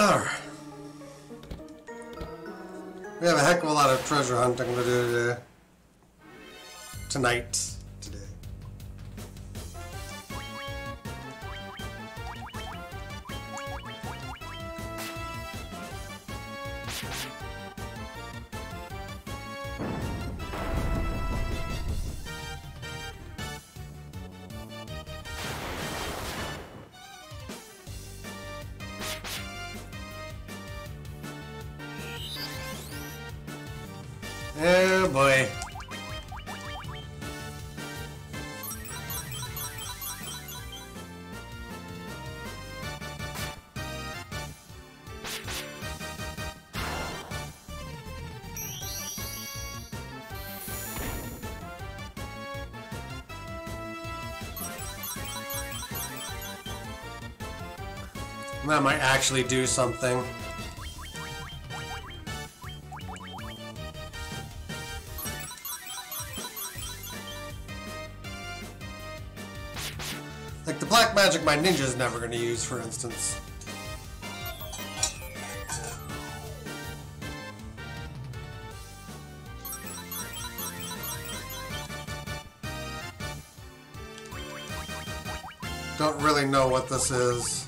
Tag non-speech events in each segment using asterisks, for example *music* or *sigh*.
Alright. We have a heck of a lot of treasure hunting to do today. Tonight. That might actually do something. Like the black magic my ninja's never going to use, for instance. Don't really know what this is.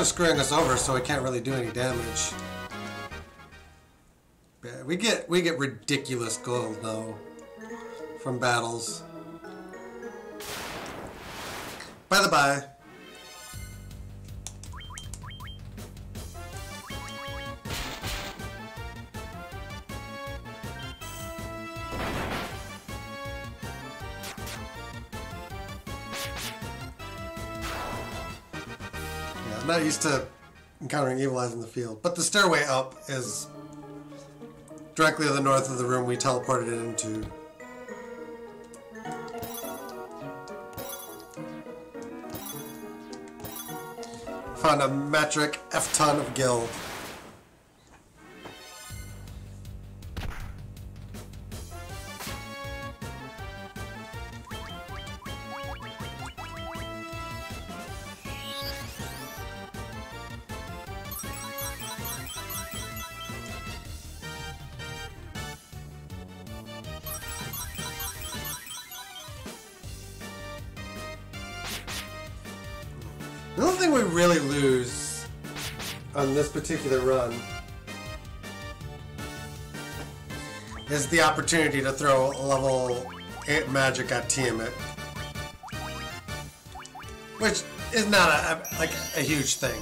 Kind of screwing us over, so we can't really do any damage. Yeah, we get we get ridiculous gold though from battles. By the by. In the field, but the stairway up is directly to the north of the room we teleported into. Found a metric F ton of gil. The opportunity to throw level 8 magic at Tiamat. Which is not a, a- like a huge thing.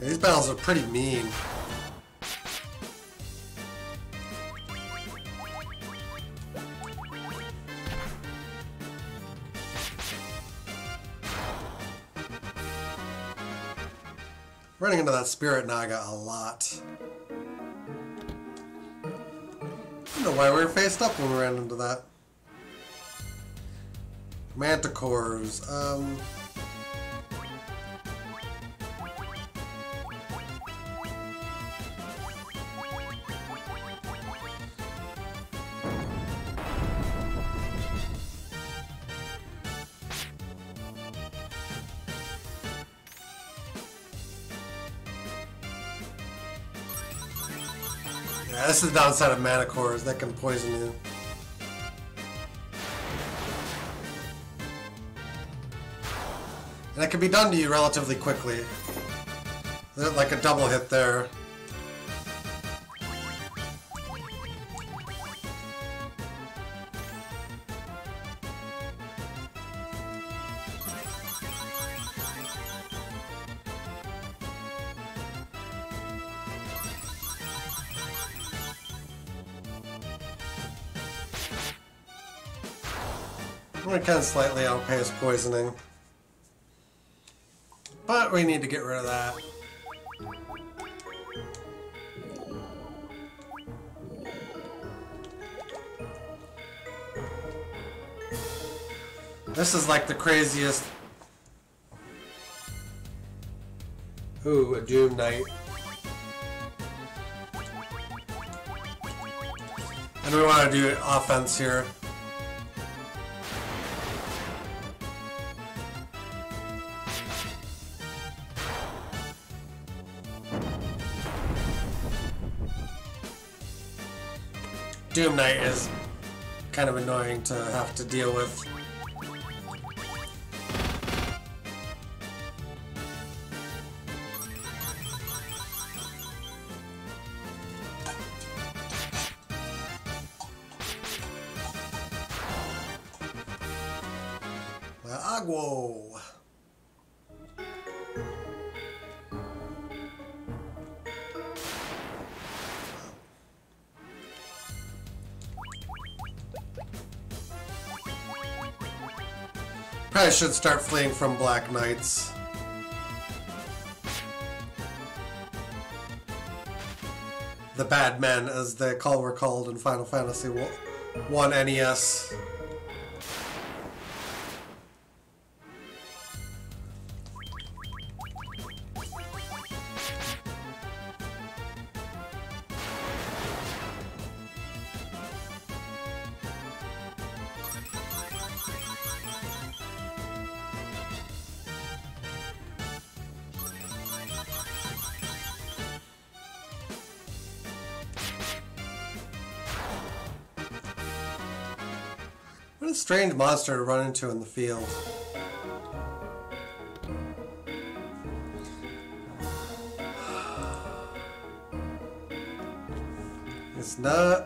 These battles are pretty mean. Running into that spirit naga a lot. I don't know why we were faced up when we ran into that. Manticores. Um, Is the downside of Manticores. That can poison you. And that can be done to you relatively quickly. Like a double hit there. can slightly outpaced poisoning. But we need to get rid of that. This is like the craziest... Ooh, a Doom Knight. And we want to do offense here. Doom Knight is kind of annoying to have to deal with. Probably should start fleeing from Black Knights. The bad men, as they call were called in Final Fantasy 1 NES. Monster to run into in the field. It's not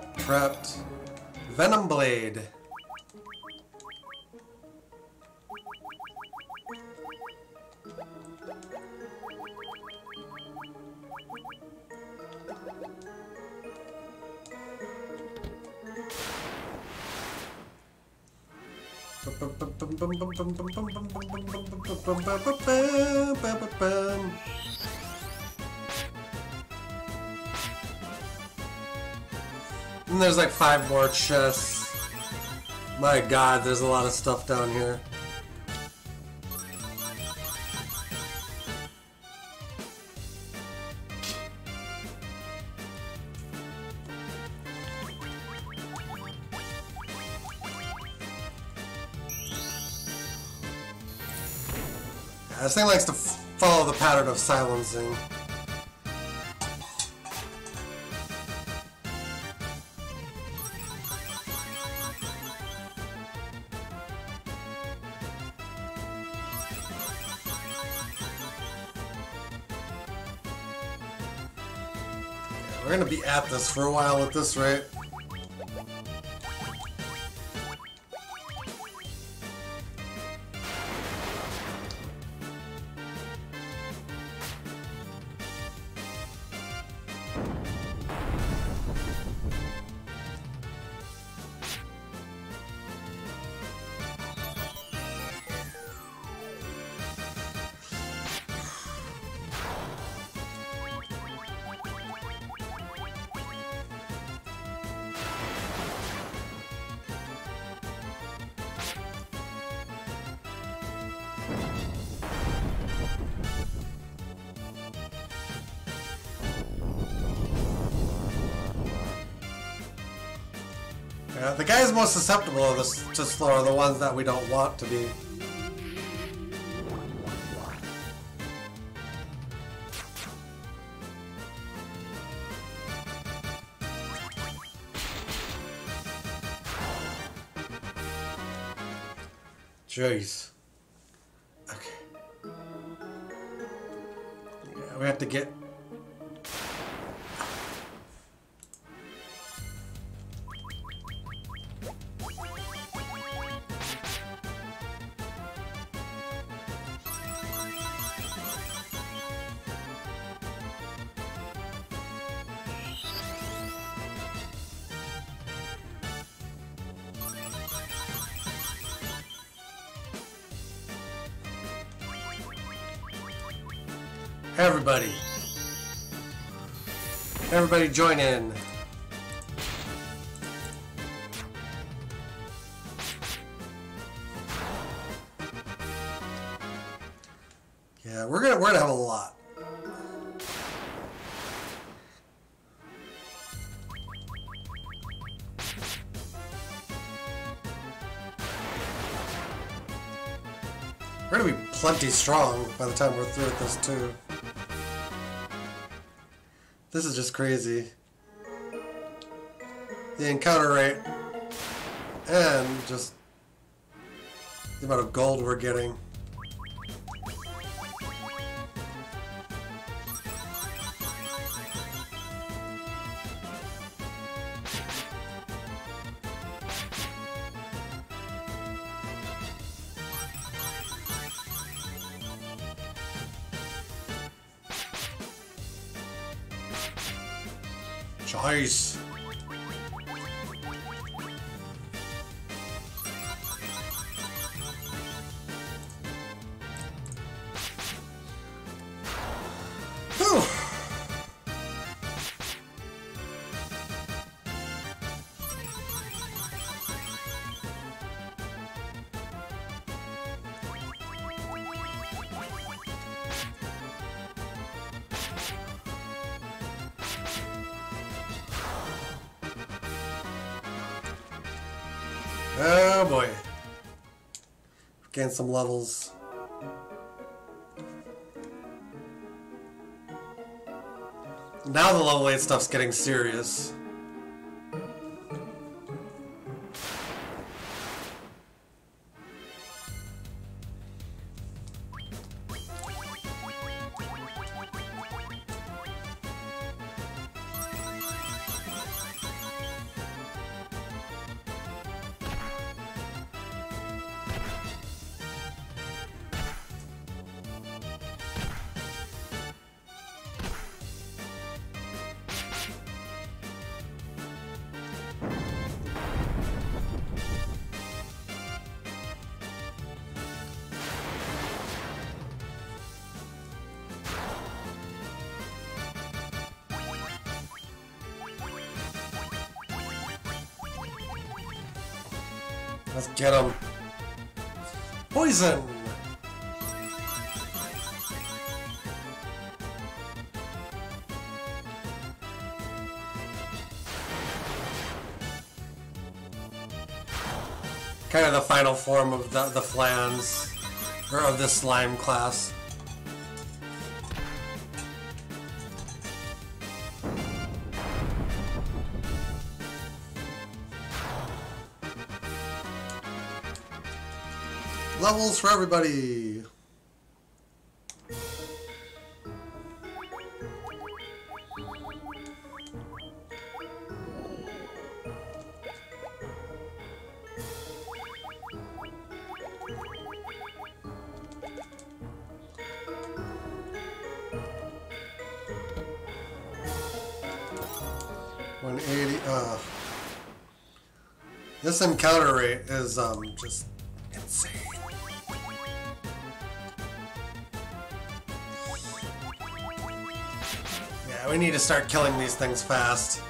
And there's like five more chests. My god, there's a lot of stuff down here. This thing likes to follow the pattern of silencing. We're gonna be at this for a while at this rate. Susceptible of this to slow are the ones that we don't want to be. Jeez. everybody join in. Yeah, we're gonna we're gonna have a lot. We're gonna be plenty strong by the time we're through with this too. This is just crazy. The encounter rate and just the amount of gold we're getting. Oh boy. Gained some levels. Now the level 8 stuff's getting serious. Get him. Poison! Kind of the final form of the, the flans, or of the slime class. Levels for everybody. Uh, this encounter rate is um just insane. We need to start killing these things fast.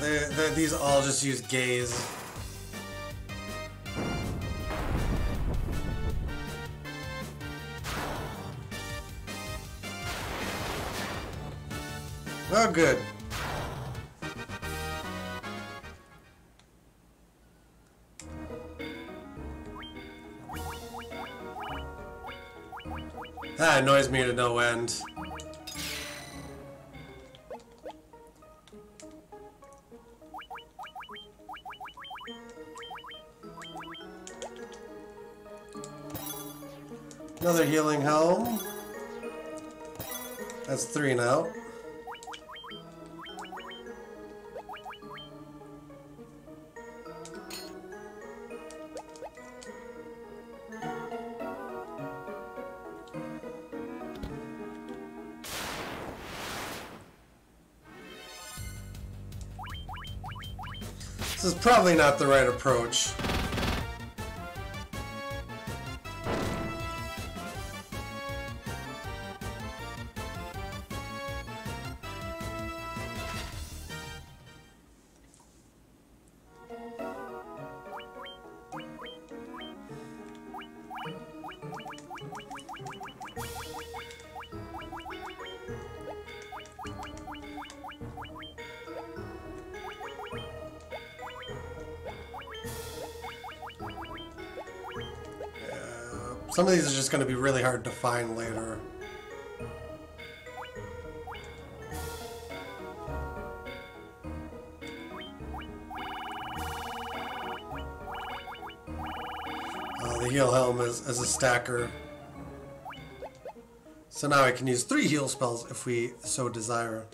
They, they, these all just use gaze. Oh, good. No end. Another healing helm. That's three now. This is probably not the right approach. Some of these are just going to be really hard to find later. Uh, the heal helm is, is a stacker. So now I can use three heal spells if we so desire.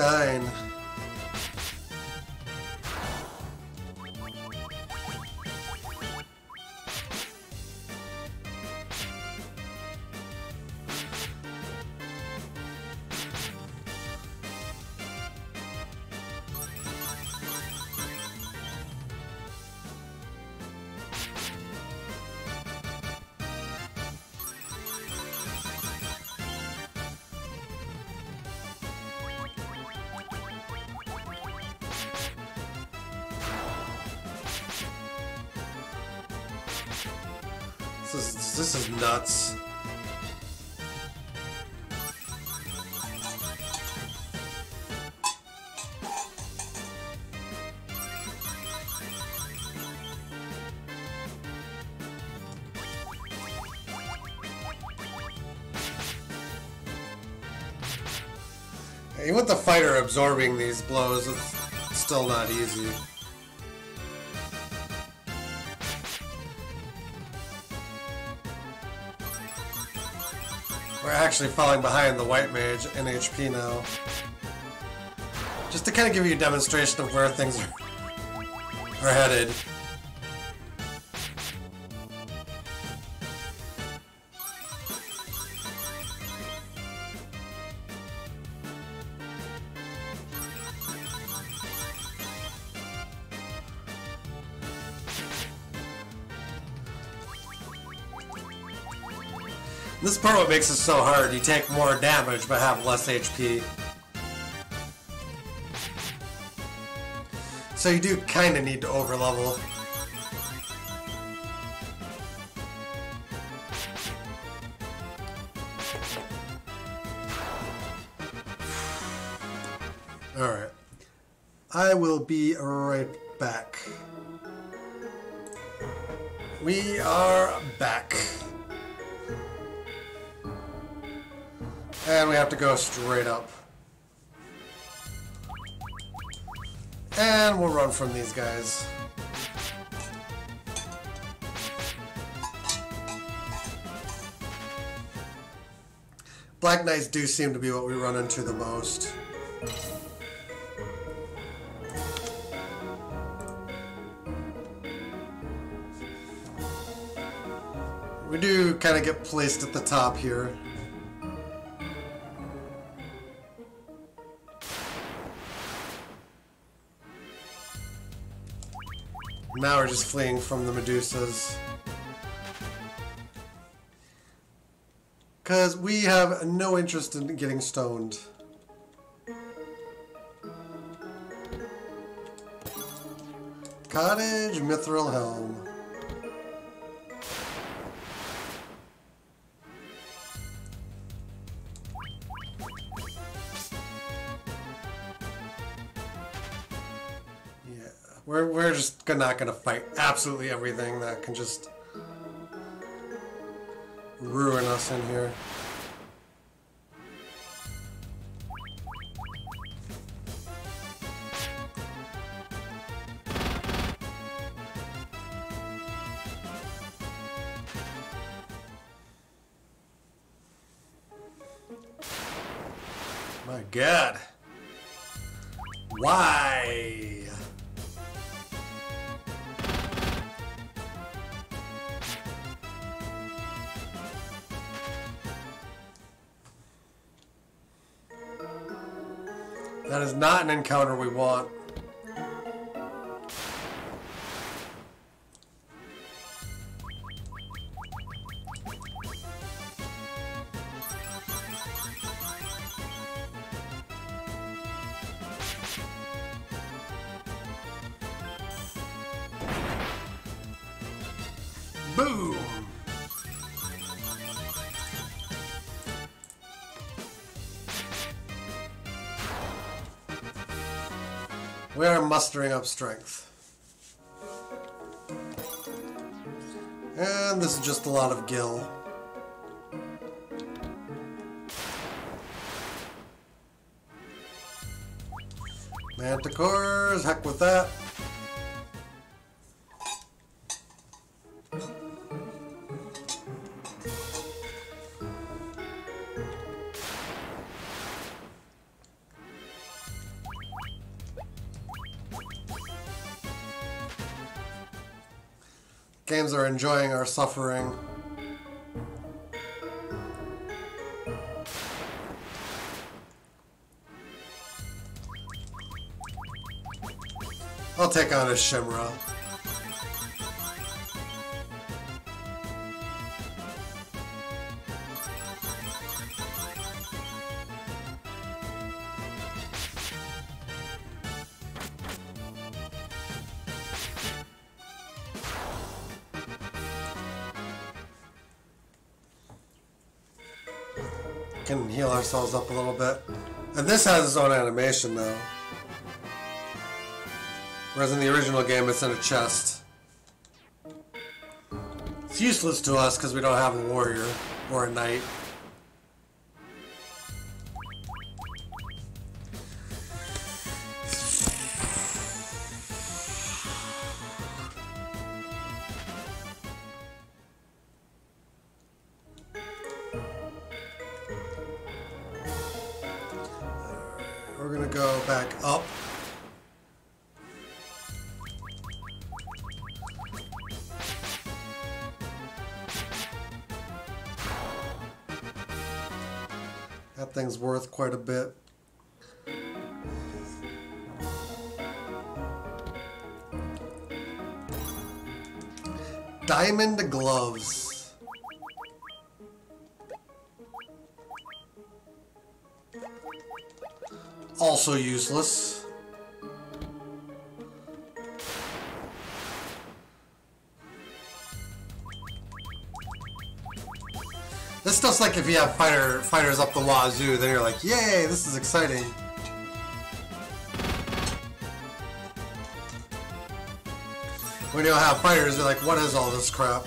Ninety-nine. Absorbing these blows, it's still not easy. We're actually falling behind the white mage in HP now. Just to kind of give you a demonstration of where things are, *laughs* are headed. Makes it so hard. You take more damage but have less HP. So you do kind of need to overlevel. Alright. I will be right back. We are back. And we have to go straight up. And we'll run from these guys. Black Knights do seem to be what we run into the most. We do kind of get placed at the top here. Now we're just fleeing from the Medusas. Because we have no interest in getting stoned. Cottage, Mithril Helm. Not going to fight absolutely everything that can just ruin us in here. Encounter we want. Mustering up strength. And this is just a lot of gil. Manticores, heck with that. Enjoying our suffering. I'll take on a Chimera. Can heal ourselves up a little bit. And this has its own animation though. Whereas in the original game, it's in a chest. It's useless to us because we don't have a warrior or a knight. Quite a bit. Diamond gloves. Also useless. Like if you have fighter fighters up the wazoo, then you're like, yay, this is exciting. When you have fighters, you're like, what is all this crap?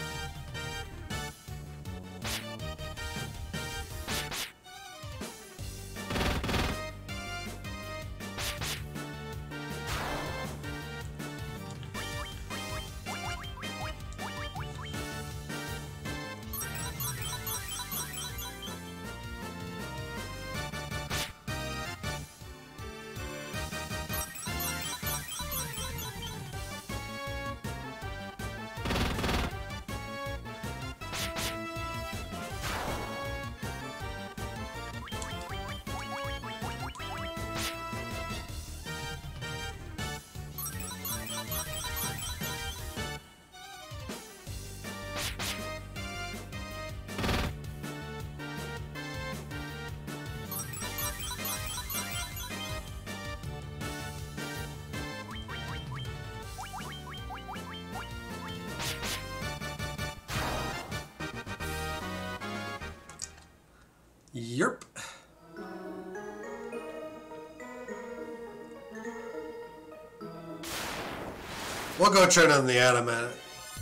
Turn on the adamant,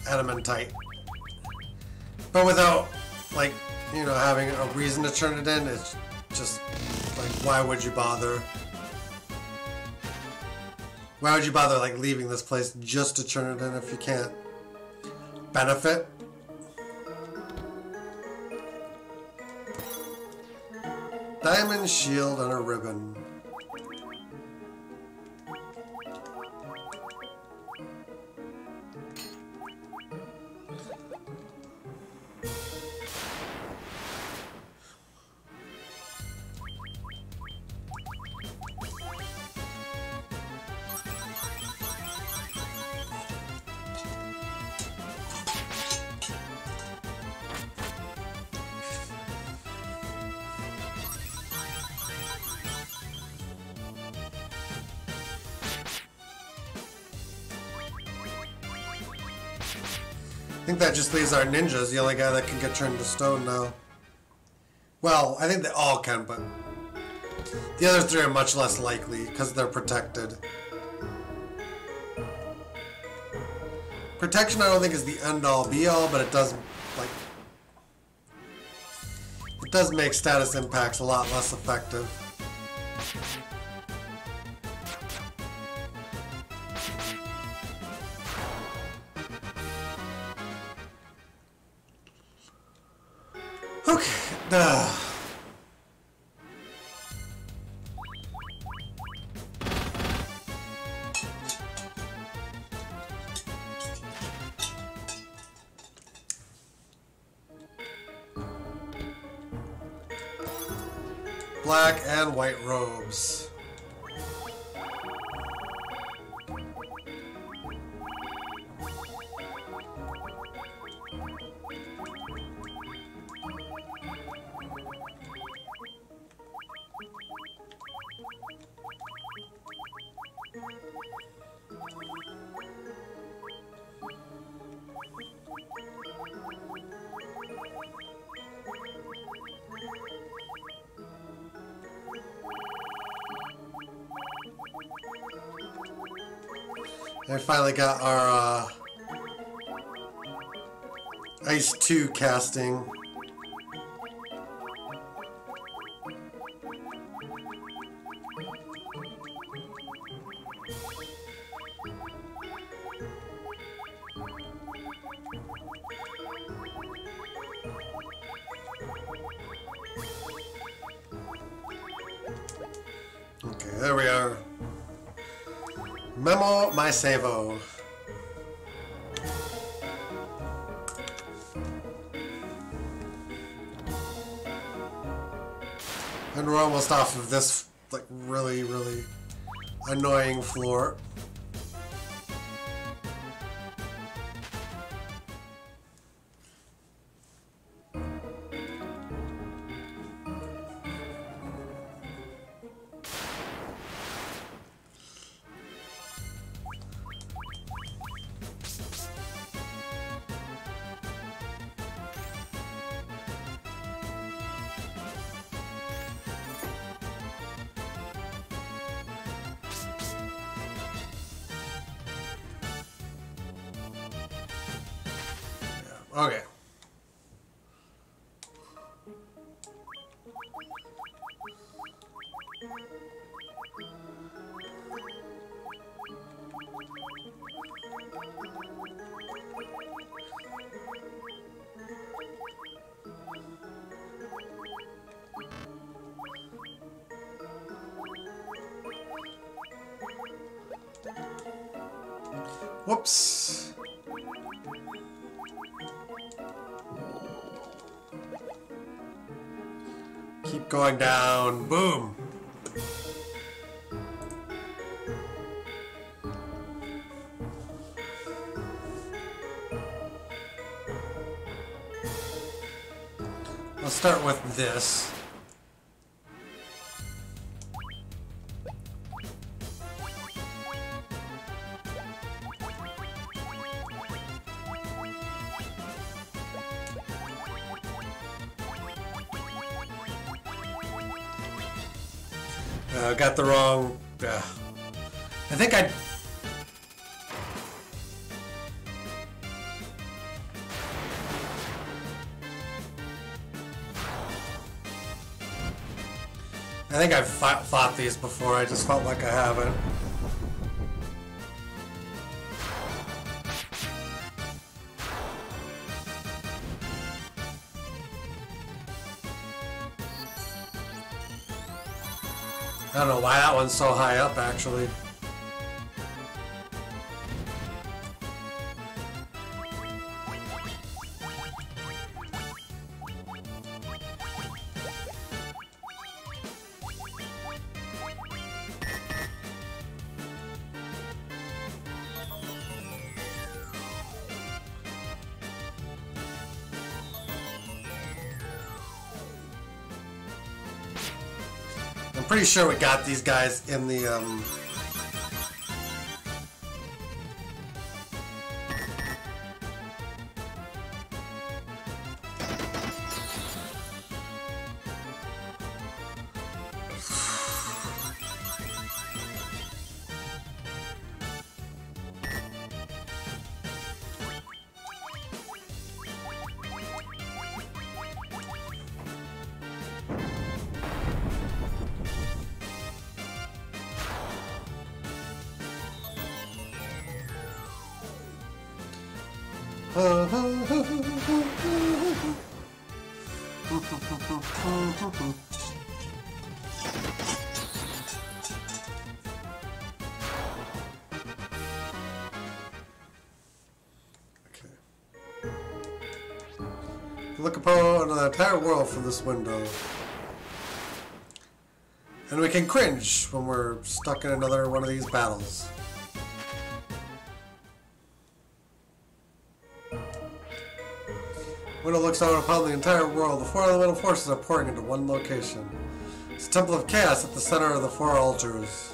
adamantite. But without, like, you know, having a reason to turn it in, it's just, like, why would you bother? Why would you bother, like, leaving this place just to turn it in if you can't benefit? Diamond shield and a ribbon. I think that just leaves our ninjas, the only guy that can get turned to stone now. Well, I think they all can, but the other three are much less likely because they're protected. Protection I don't think is the end all be all, but it does like it does make status impacts a lot less effective. Okay. Finally got our uh, Ice 2 casting. Down. Boom. Let's start with this. Uh, got the wrong. Uh, I think I. I think I've fought, fought these before. I just felt like I haven't. One's so high up, actually. Sure we got these guys in the, um... window. And we can cringe when we're stuck in another one of these battles. Window looks out upon the entire world. The four elemental forces are pouring into one location. It's a temple of chaos at the center of the four altars.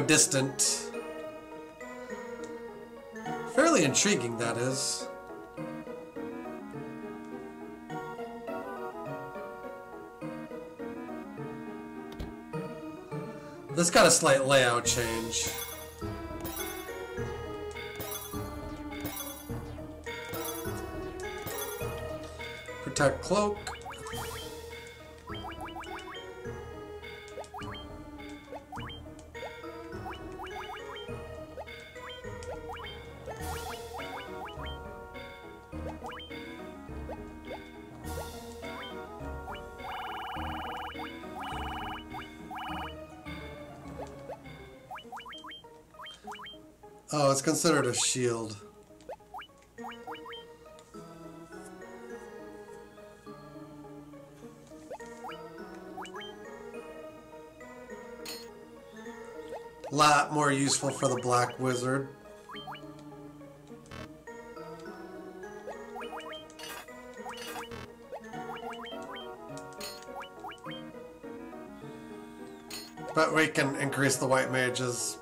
All equidistant. Fairly intriguing, that is. This got a slight layout change. Protect cloak. It's considered a shield. Lot more useful for the Black Wizard. But we can increase the White Mage's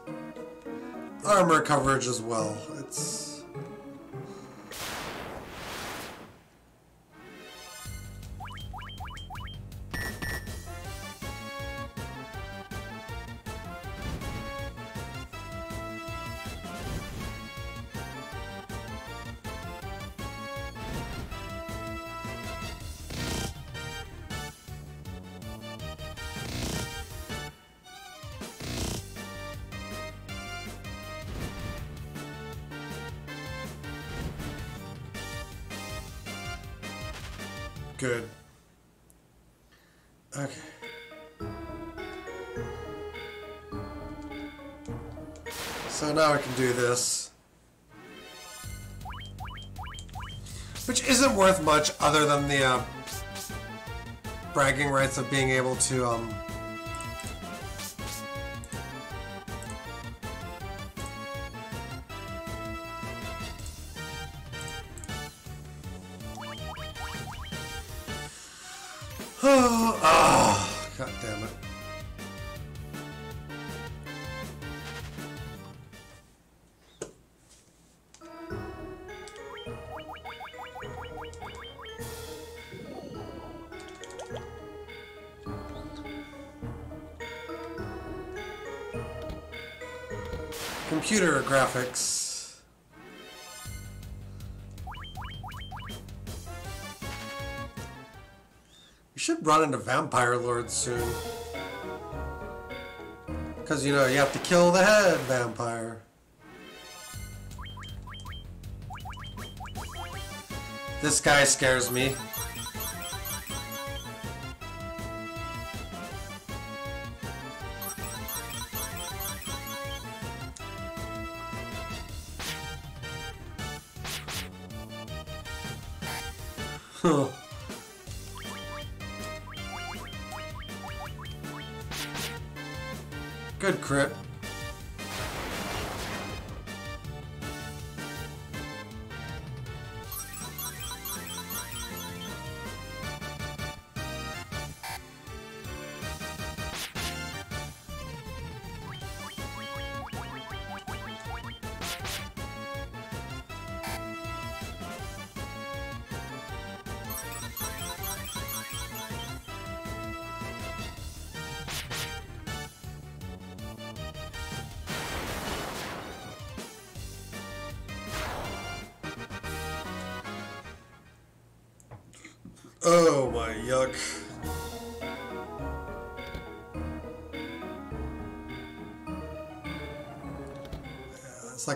armor coverage as well. It's other than the uh, bragging rights of being able to um, graphics. We should run into Vampire Lord soon. Because, you know, you have to kill the head vampire. This guy scares me.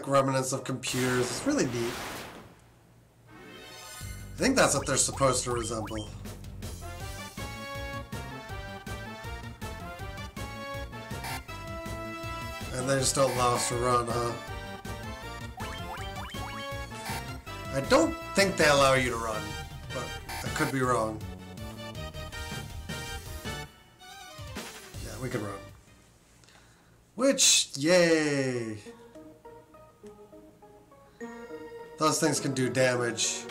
Like remnants of computers. It's really neat. I think that's what they're supposed to resemble. And they just don't allow us to run, huh? I don't think they allow you to run, but I could be wrong. Yeah, we can run. Which, yay! Those things can do damage.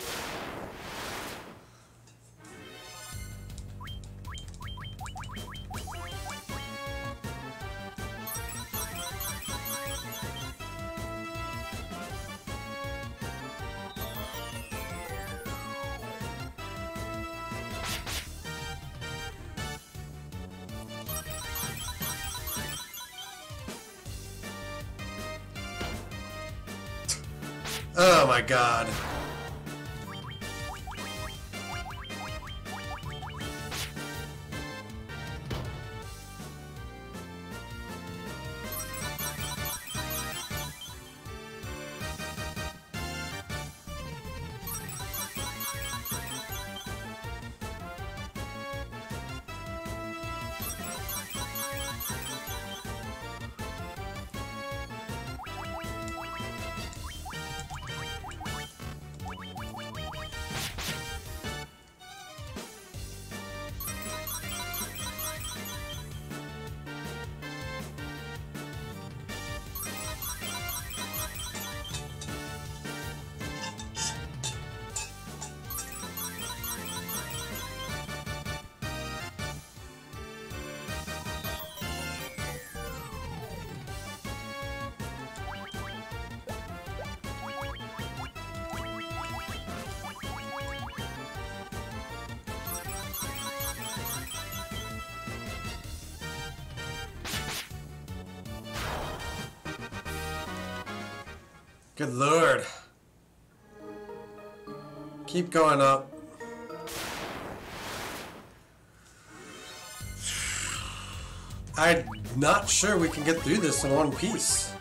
Good lord. Keep going up. I'm not sure we can get through this in one piece.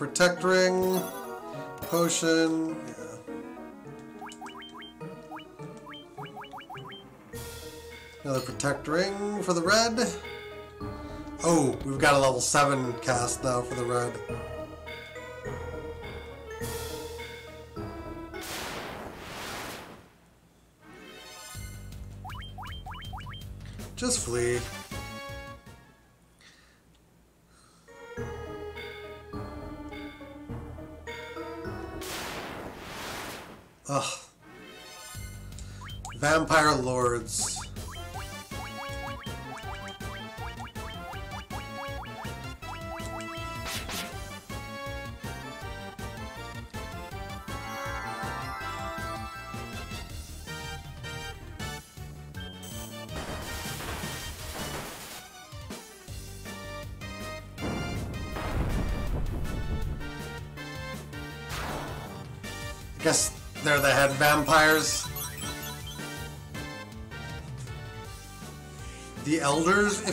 Protect ring, potion. Yeah. Another protect ring for the red. Oh, we've got a level seven cast now for the red. Just flee.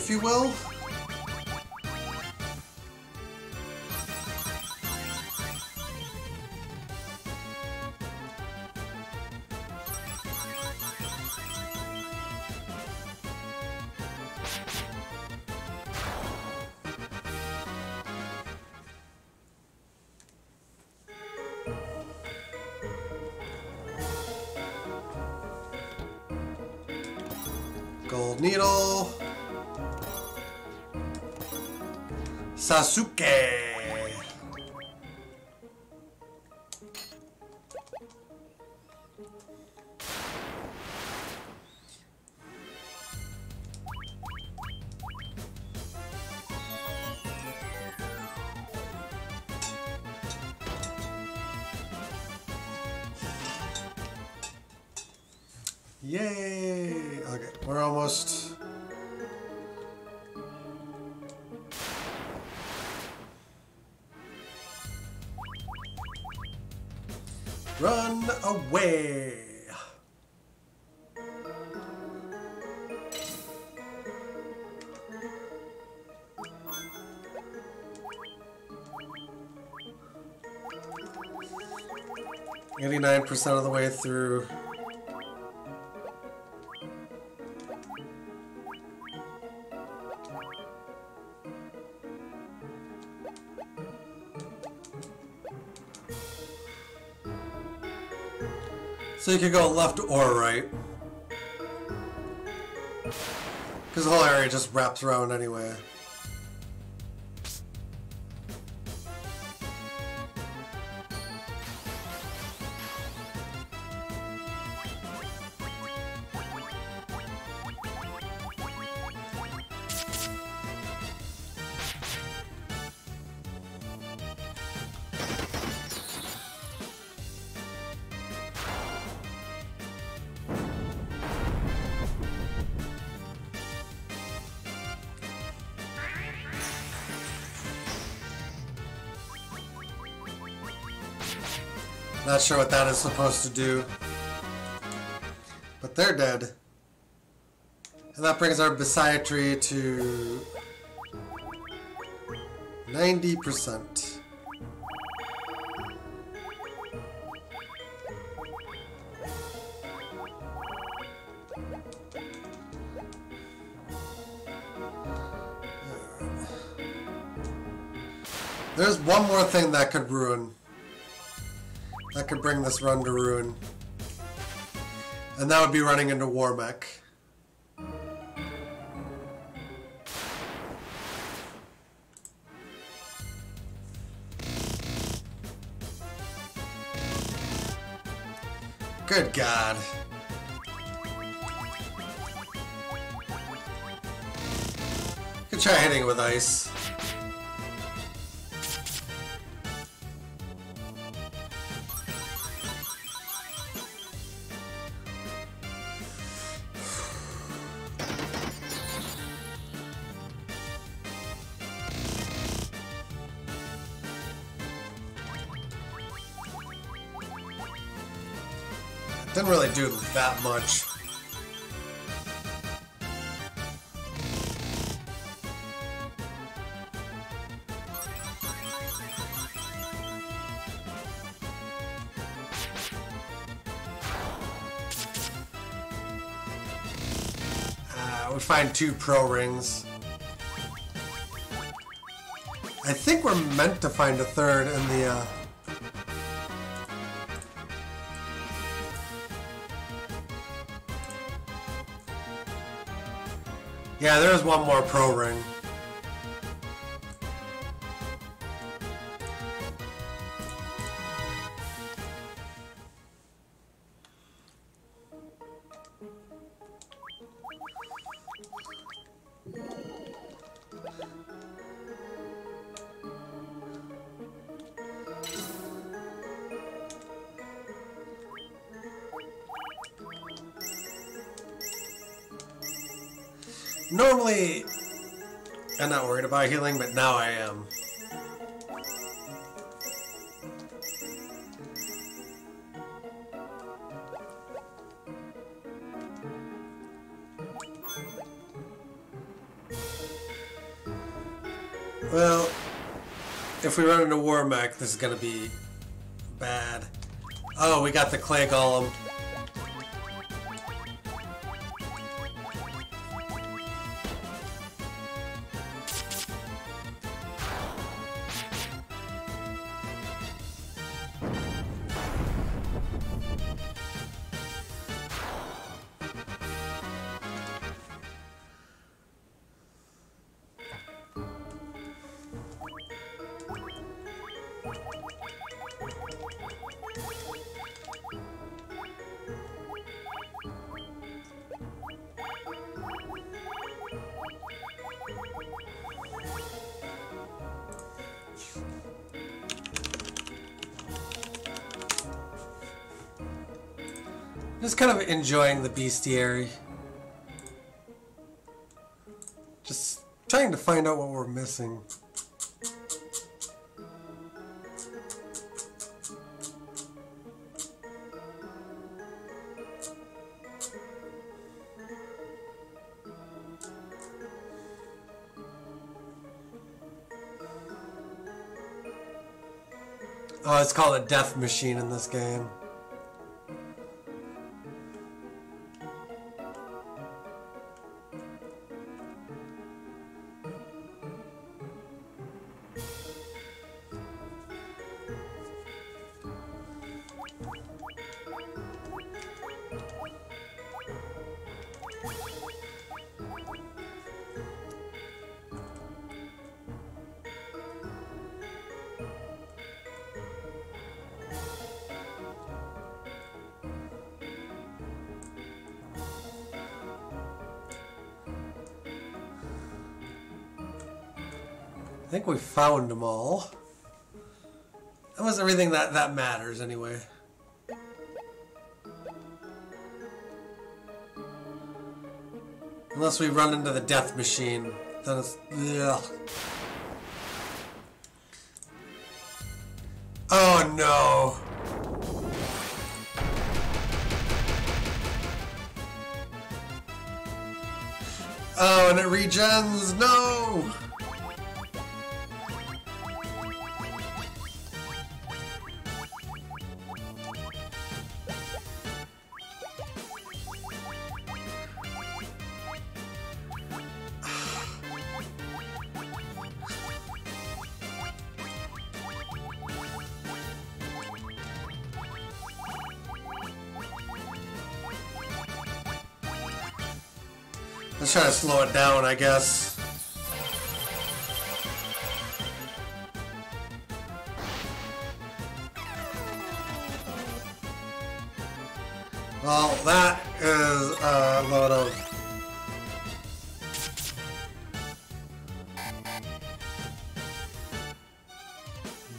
If you will. Sasuke. Percent of the way through. So you can go left or right. Because the whole area just wraps around anyway. Not sure what that is supposed to do. But they're dead. And that brings our Bestiary to 90%. There's one more thing that could ruin. That could bring this run to ruin. And that would be running into Warmech. Good God. Could try hitting it with ice. Do that much. Uh, we find two pro rings. I think we're meant to find a third in the uh, Yeah, there is one more pro ring. This is gonna be bad. Oh, we got the Clay Golem. Just kind of enjoying the bestiary. Just trying to find out what we're missing. Oh, it's called a death machine in this game. We found them all. That was everything that, that matters anyway. Unless we run into the death machine, then it's... Ugh. Oh no! Oh, and it regens! No! To slow it down, I guess. Well, that is a load of...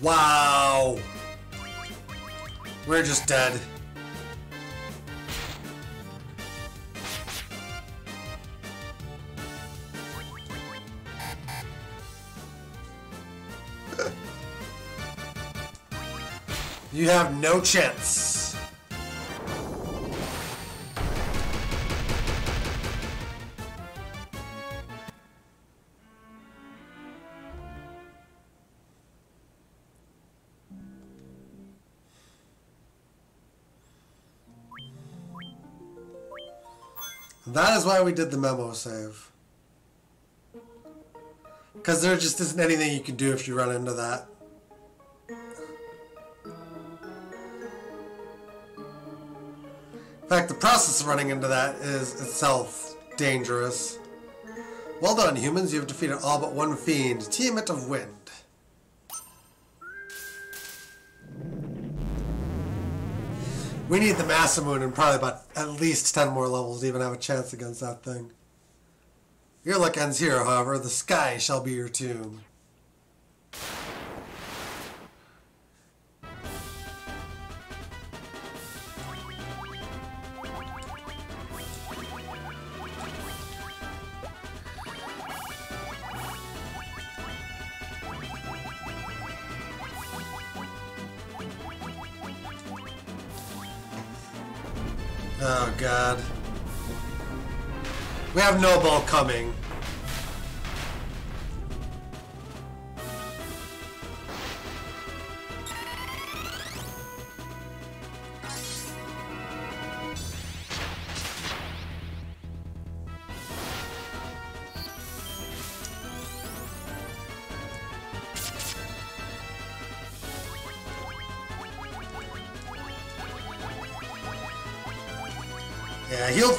Wow! We're just dead. Have no chance. That is why we did the memo save. Because there just isn't anything you can do if you run into that. Running into that is itself dangerous. Well done, humans. You have defeated all but one fiend. Tiamat of Wind. We need the Masamune and probably about at least 10 more levels to even have a chance against that thing. Your luck ends here, however. The sky shall be your tomb. Oh, God. We have no ball coming.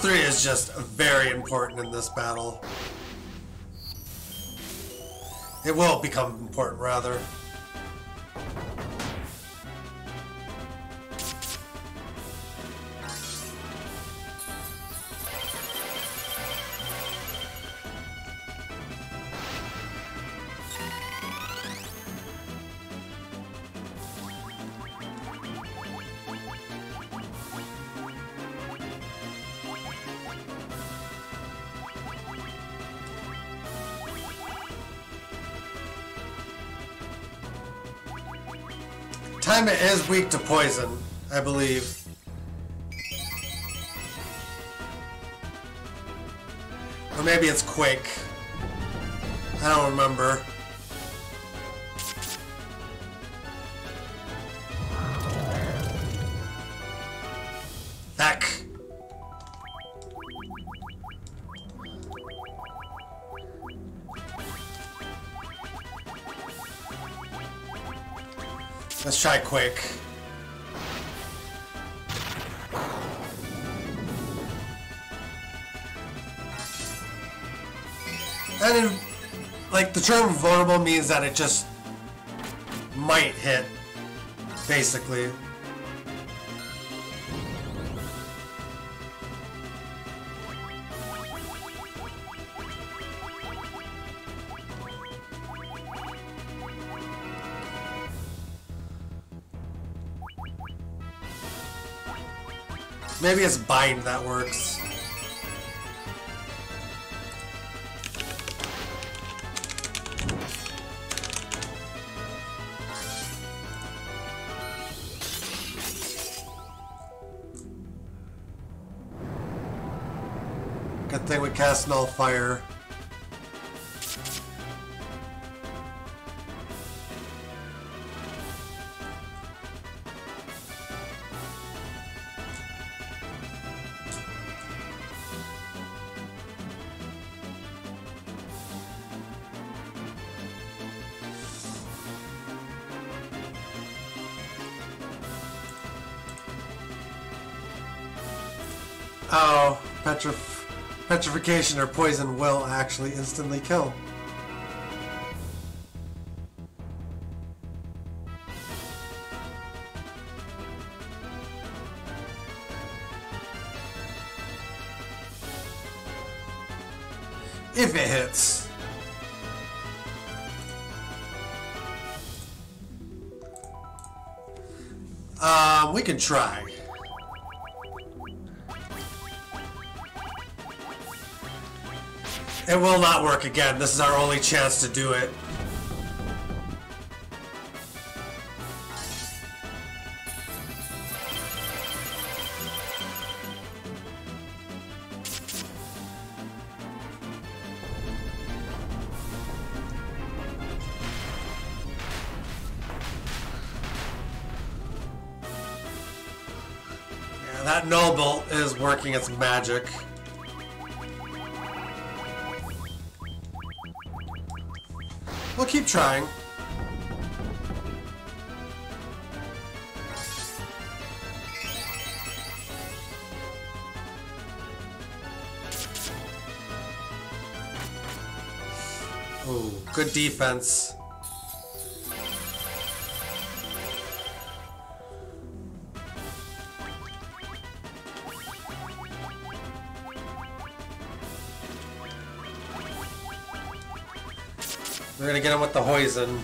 3 is just very important in this battle. It will become important, rather. Is weak to poison, I believe. Or maybe it's Quake. I don't remember. Quake. And in, like the term vulnerable means that it just might hit, basically. Maybe it's bind that works. Good thing we cast null fire. Or poison will actually instantly kill. If it hits. Um, we can try. It will not work again. This is our only chance to do it. Yeah, that bolt is working its magic. We'll keep trying. Ooh, good defense. With the poison.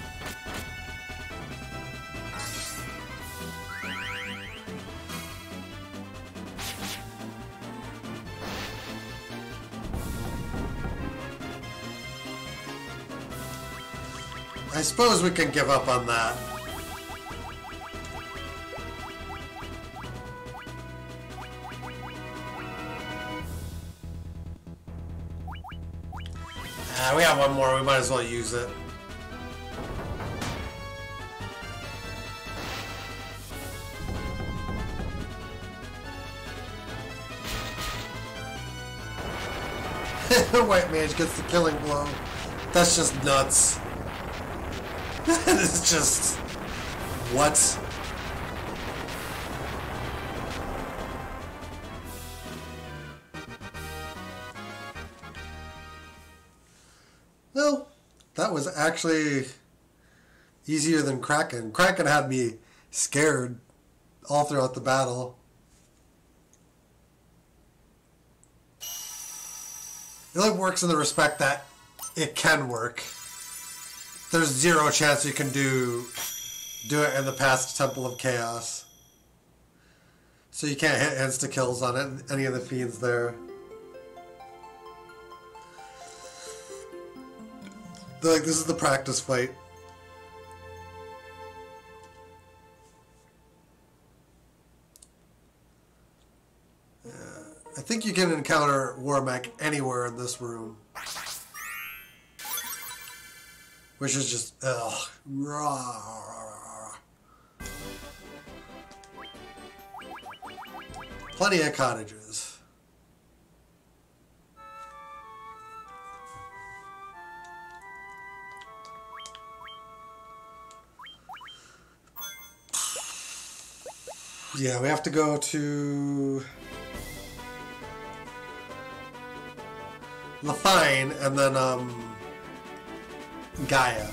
I suppose we can give up on that. Ah, we have one more. We might as well use it. *laughs* White mage gets the killing blow. That's just nuts. *laughs* it's just what? Well, that was actually easier than Kraken. Kraken had me scared all throughout the battle. It works in the respect that it can work. There's zero chance you can do do it in the past Temple of Chaos. So you can't hit insta kills on it, any of the fiends there. Like this is the practice fight. Think you can encounter Warmech anywhere in this room. Which is just, ugh. Plenty of cottages. Yeah, we have to go to Lefein and then um Gaia.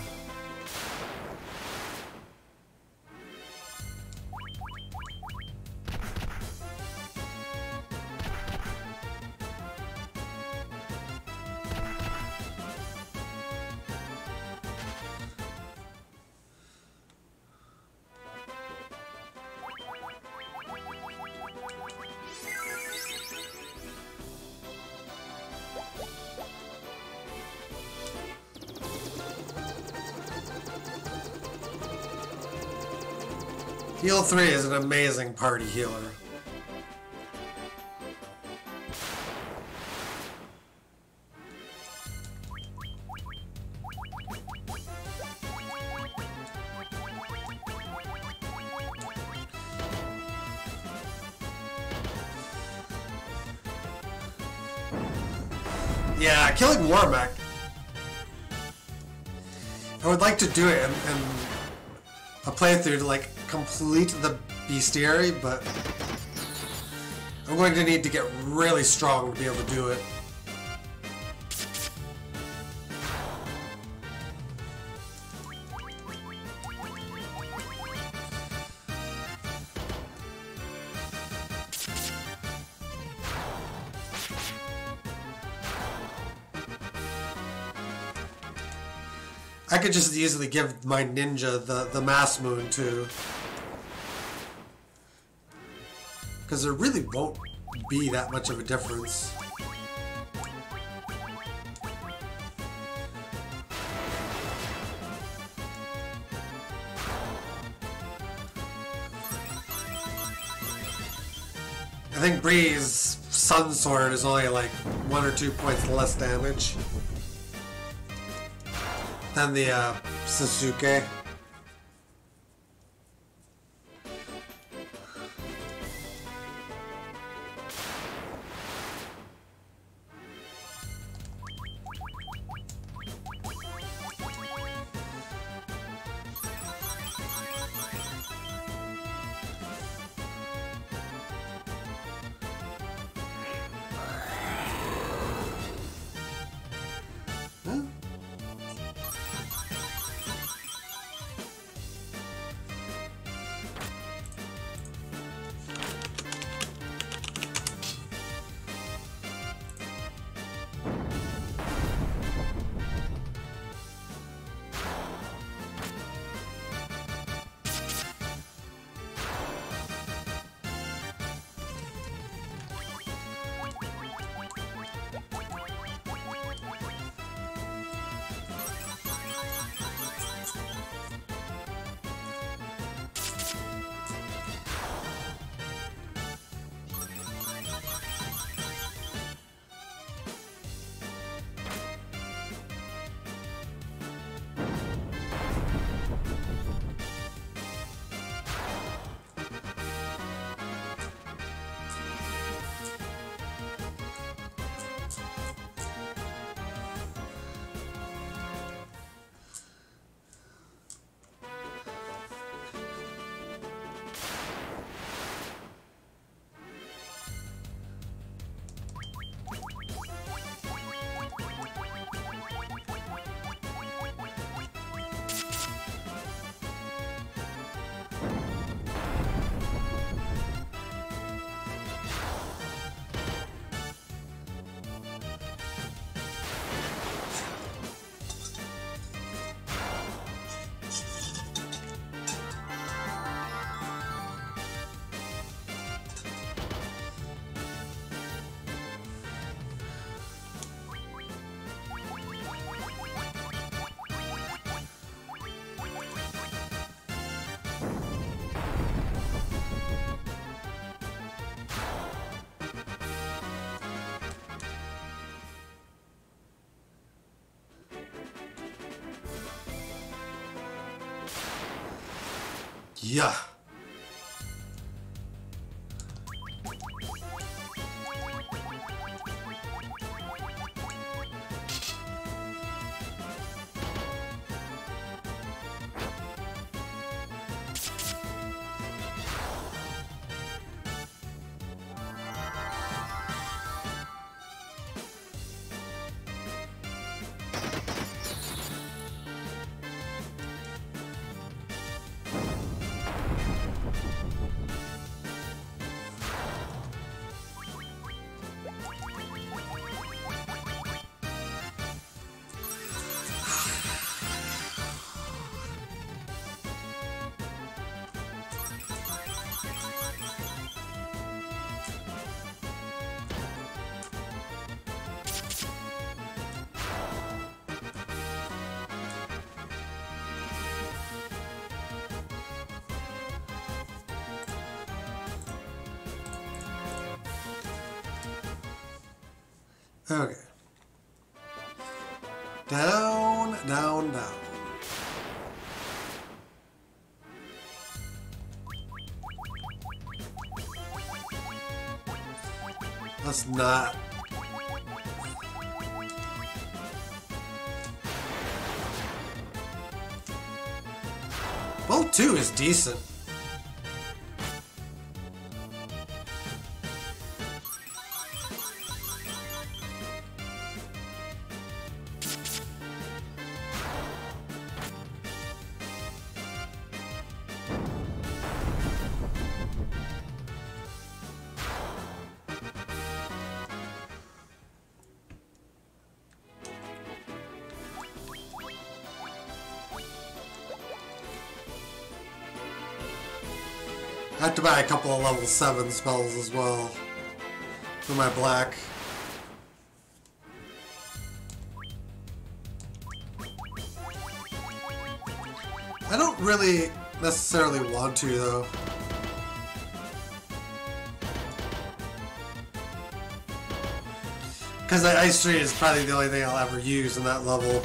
Heal 3 is an amazing party healer. Yeah, killing Warmech. I would like to do it in a playthrough to like complete the bestiary, but I'm going to need to get really strong to be able to do it. I could just easily give my ninja the, the Masamune too. Because there really won't be that much of a difference. I think Bree's Sun Sword is only like one or two points less damage than the uh. Yeah. Okay. Down, down, down. Let's not. Bolt 2 is decent. To buy a couple of level 7 spells as well for my black. I don't really necessarily want to though. Because the Ice 3 is probably the only thing I'll ever use in that level.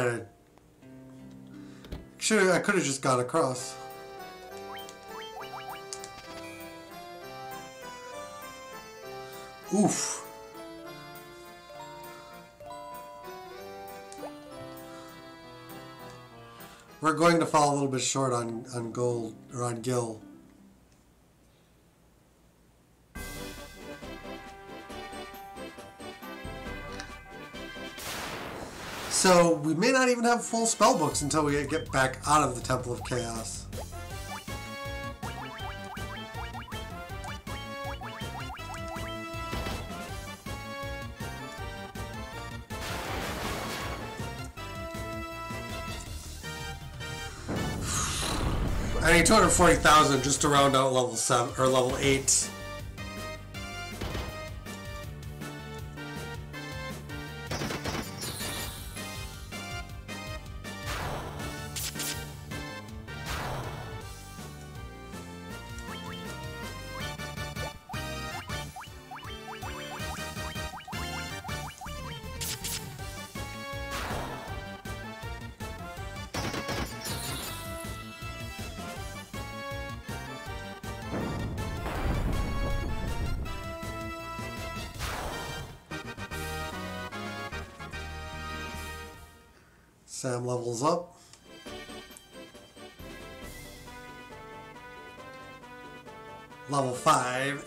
I... Should I could have just gone across. Oof. We're going to fall a little bit short on, on gold, or on Gil. So we may not even have full spell books until we get back out of the Temple of Chaos. 240,000 just to round out level 7 or level 8.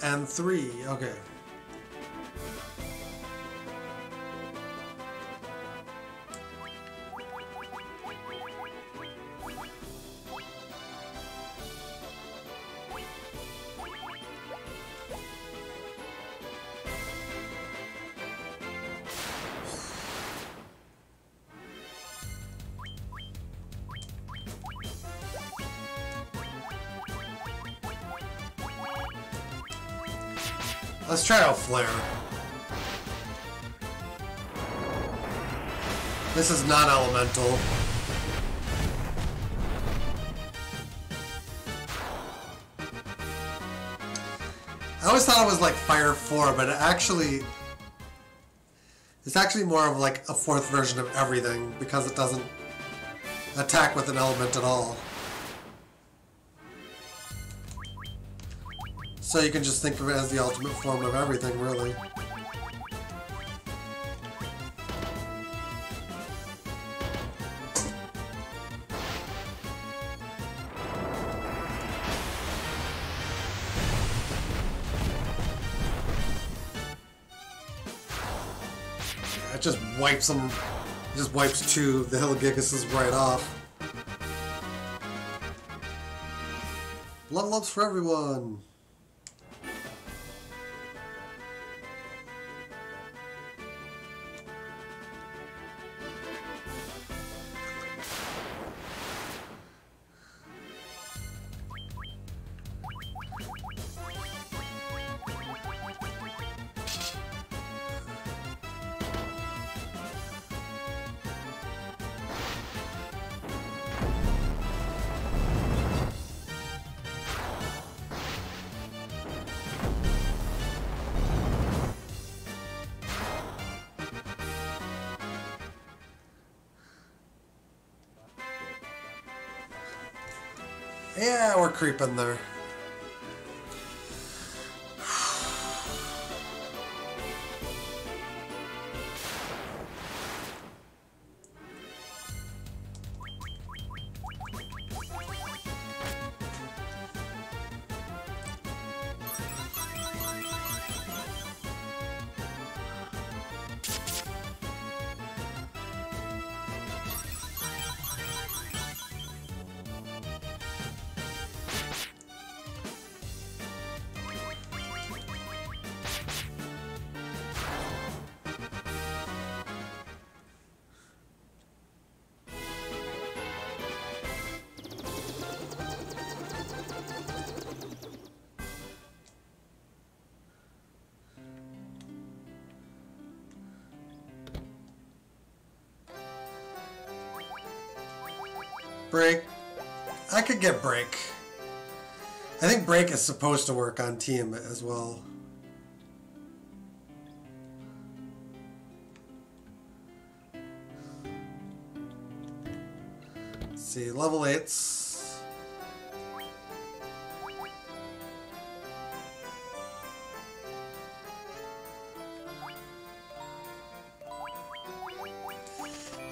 And 3. Okay. Non-elemental. I always thought it was like Fire 4, but it actually... It's actually more of like a fourth version of everything because it doesn't attack with an element at all. So you can just think of it as the ultimate form of everything, really. Wipes them, just wipes two, the Gigases right off. Level loves for everyone! Yeah, we're creeping there. Get break. I think break is supposed to work on team as well. Let's see, level 8s.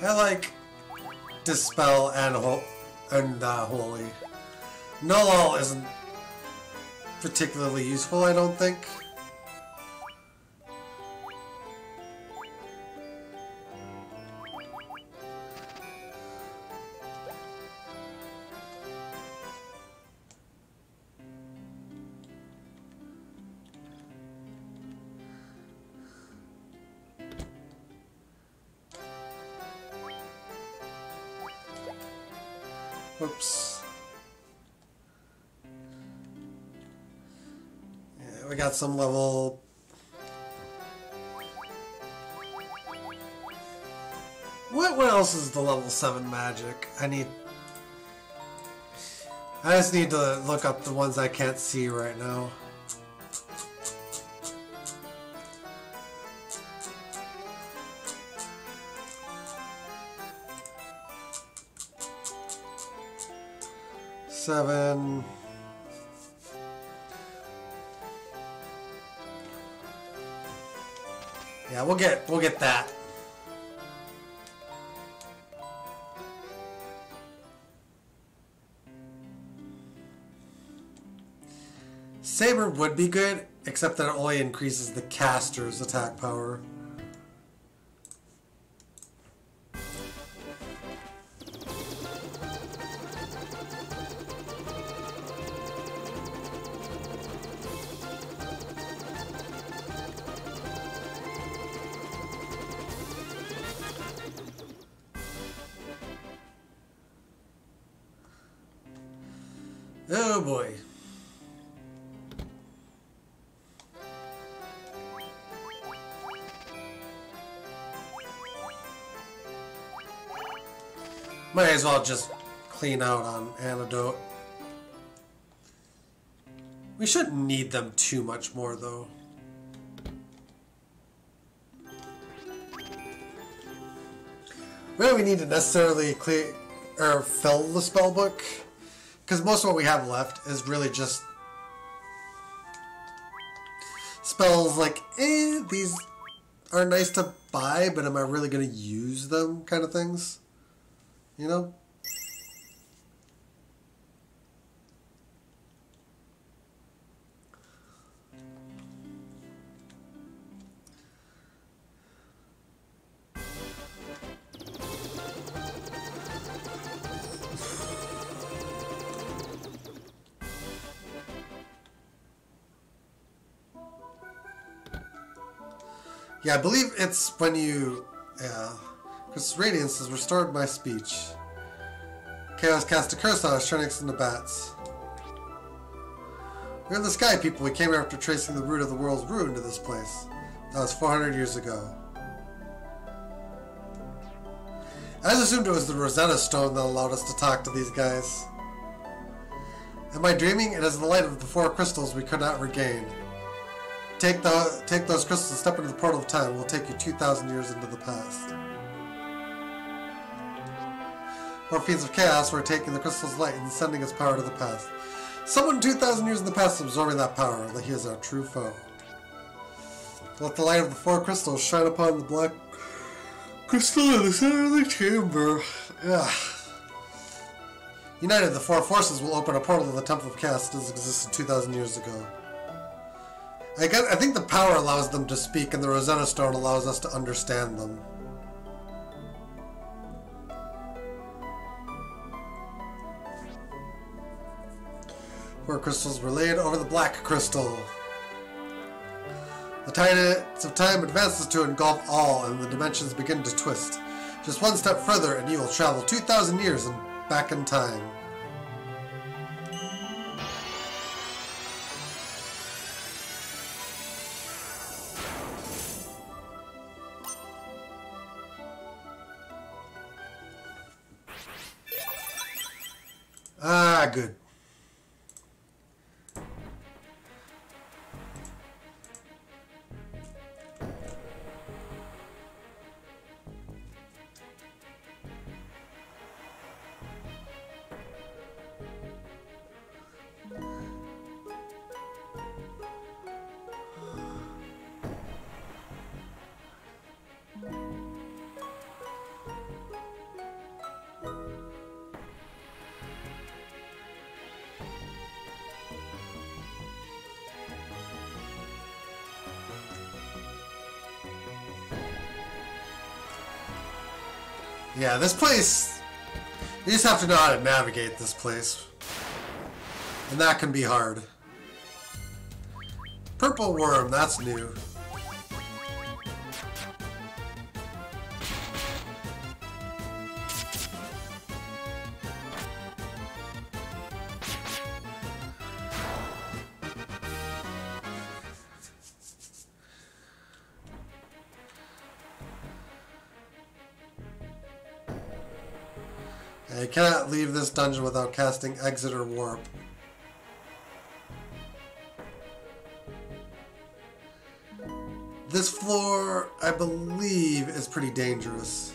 I like Dispel and Hol and uh, Holy. Null isn't particularly useful, I don't think. Got some level... What, what else is the level 7 magic? I need... I just need to look up the ones I can't see right now. Seven. Yeah, we'll get we'll get that. Saber would be good, except that it only increases the caster's attack power. Might as well just clean out on antidote. We shouldn't need them too much more though. We don't need to necessarily clear or fill the spell book. Because most of what we have left is really just spells like, eh, these are nice to buy, but am I really going to use them kind of things? You know? Yeah, I believe it's when you... Yeah. Because Radiance has restored my speech. Chaos cast a curse on us, turning us into bats. We're in the sky, people. We came here after tracing the root of the world's ruin to this place. That was 400 years ago. I assumed it was the Rosetta Stone that allowed us to talk to these guys. Am I dreaming? It is the light of the four crystals we could not regain. Take the take those crystals, step into the portal of time. We'll take you 2,000 years into the past. Or fiends of chaos were taking the crystal's light and sending its power to the past. Someone 2,000 years in the past is absorbing that power, that he is our true foe. Let the light of the four crystals shine upon the black crystal in the center of the chamber. Yeah. United, the four forces will open a portal to the Temple of Chaos as existed 2,000 years ago. I, I think the power allows them to speak, and the Rosetta Stone allows us to understand them. Crystals were laid over the black crystal. The tides of time advances to engulf all, and the dimensions begin to twist. Just one step further, and you will travel 2,000 years and back in time. Ah, good. Yeah, this place... You just have to know how to navigate this place. And that can be hard. Purple worm, that's new. I cannot leave this dungeon without casting exit or warp. This floor, I believe, is pretty dangerous.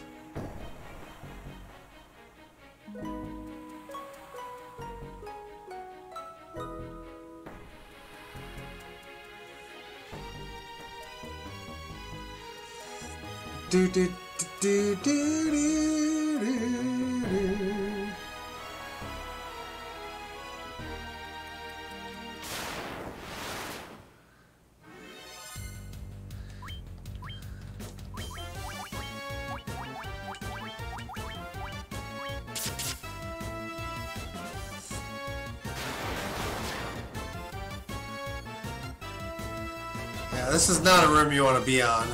This is not a room you want to be on.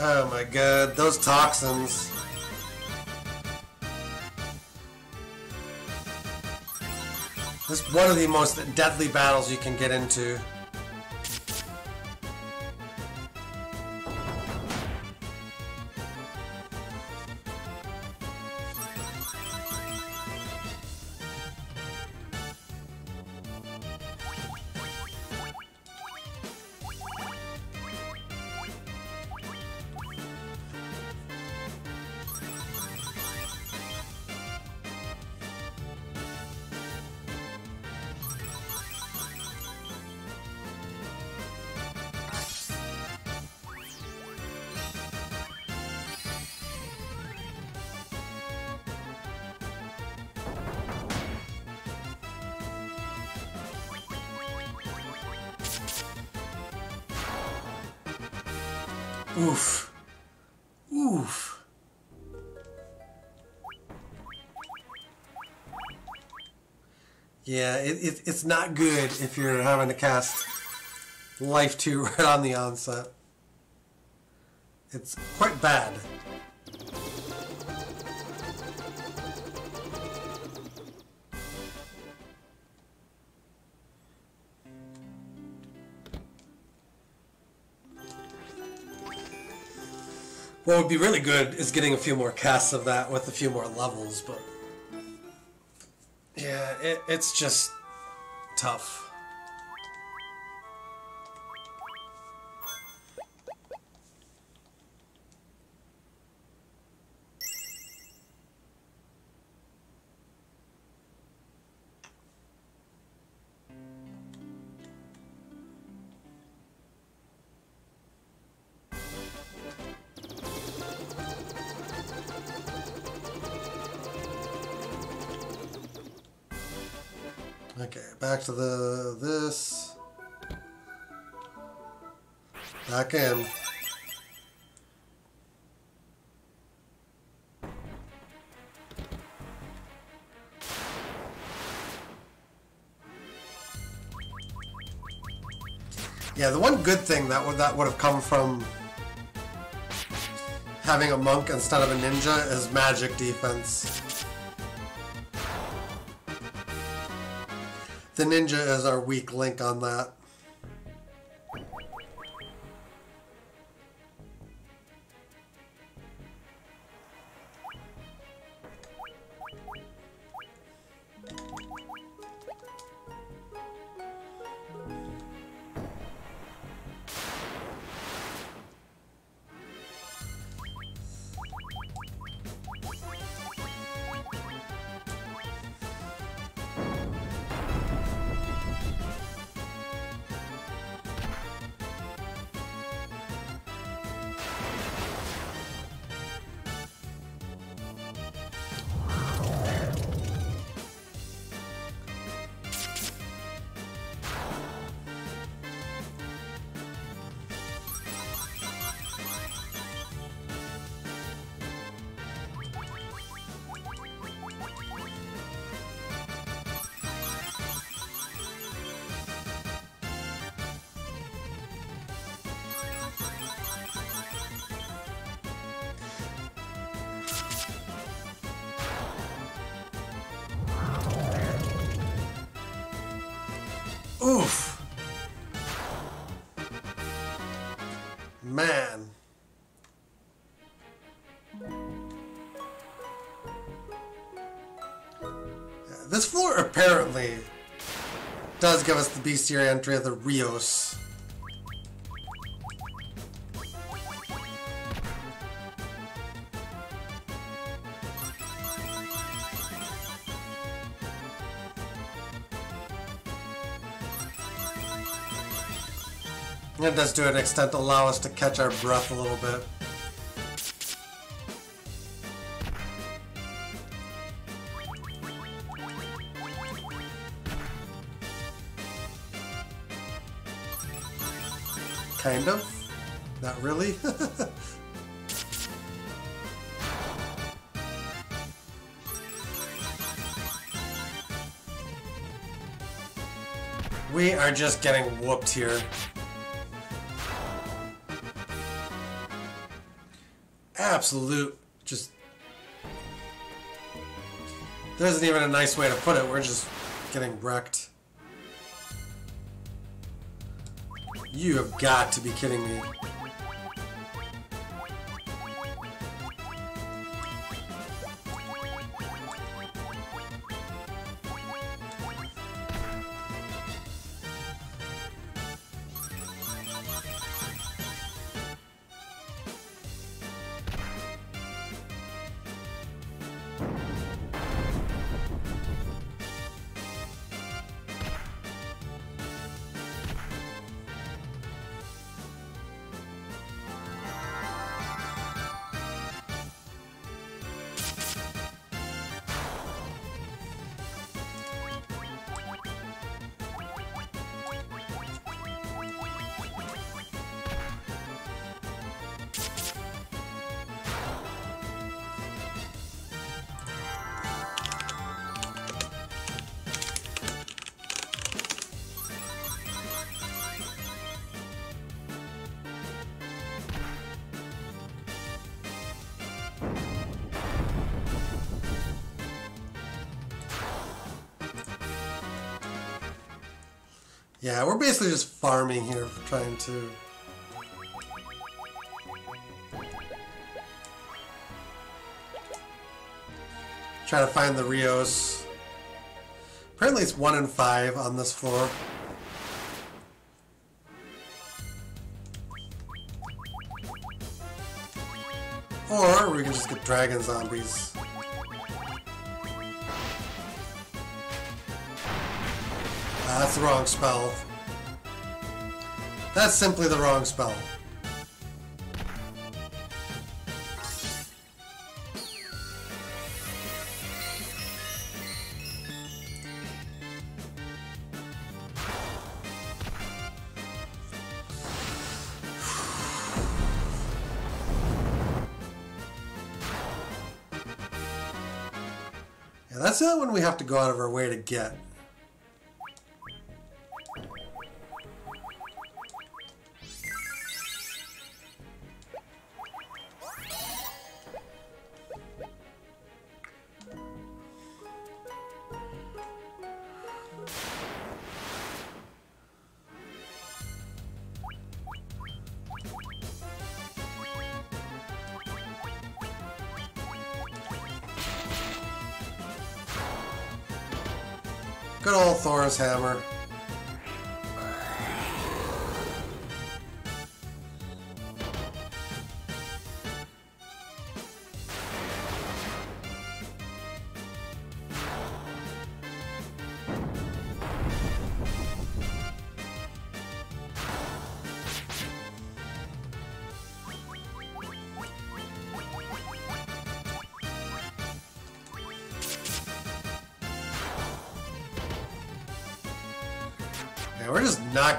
Oh my god, those toxins. This is one of the most deadly battles you can get into. Yeah, it, it, it's not good if you're having to cast Life 2 right *laughs* on the onset. It's quite bad. What would be really good is getting a few more casts of that with a few more levels, but it, it's just tough. Back to the this. Back in. Yeah, the one good thing that would that would have come from having a monk instead of a ninja is magic defense. The ninja is our weak link on that. Does give us the bestiary entry of the Rios. It does to an extent allow us to catch our breath a little bit. Kind of. Not really. *laughs* we are just getting whooped here. absolute just there isn't even a nice way to put it we're just getting wrecked you have got to be kidding me Yeah, we're basically just farming here, trying to... Trying to find the Rios. Apparently it's 1 in 5 on this floor. Or we can just get dragon zombies. That's the wrong spell. That's simply the wrong spell. Yeah, that's the one we have to go out of our way to get.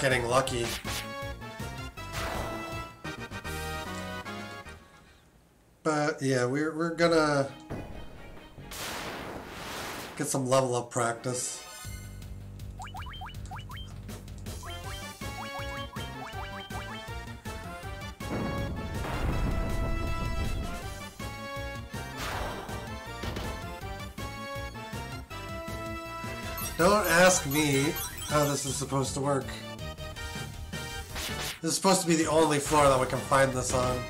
Getting lucky. But yeah, we're we're gonna get some level up practice. Don't ask me how this is supposed to work. This is supposed to be the only floor that we can find this on.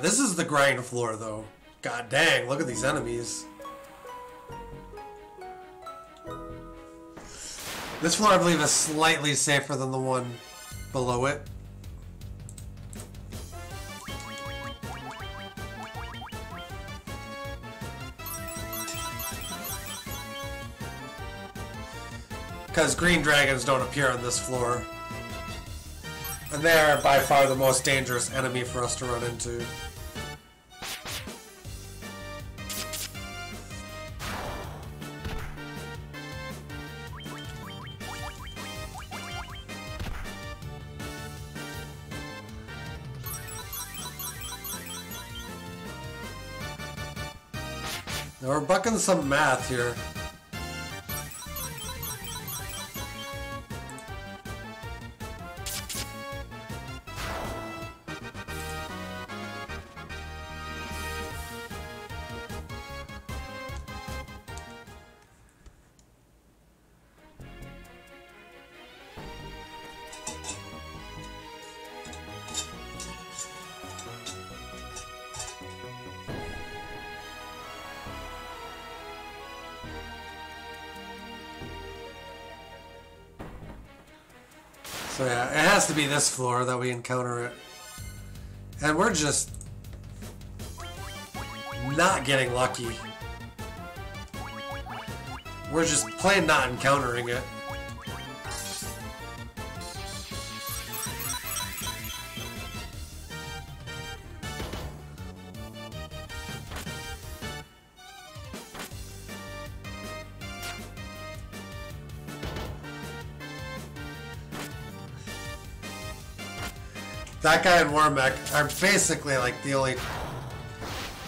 This is the grind floor, though. God dang, look at these enemies. This floor, I believe, is slightly safer than the one below it. Because green dragons don't appear on this floor. And they are by far the most dangerous enemy for us to run into. Some math here. Be this floor that we encounter it. And we're just not getting lucky. We're just plain not encountering it. That guy and Warmech are basically like the only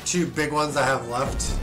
two big ones I have left.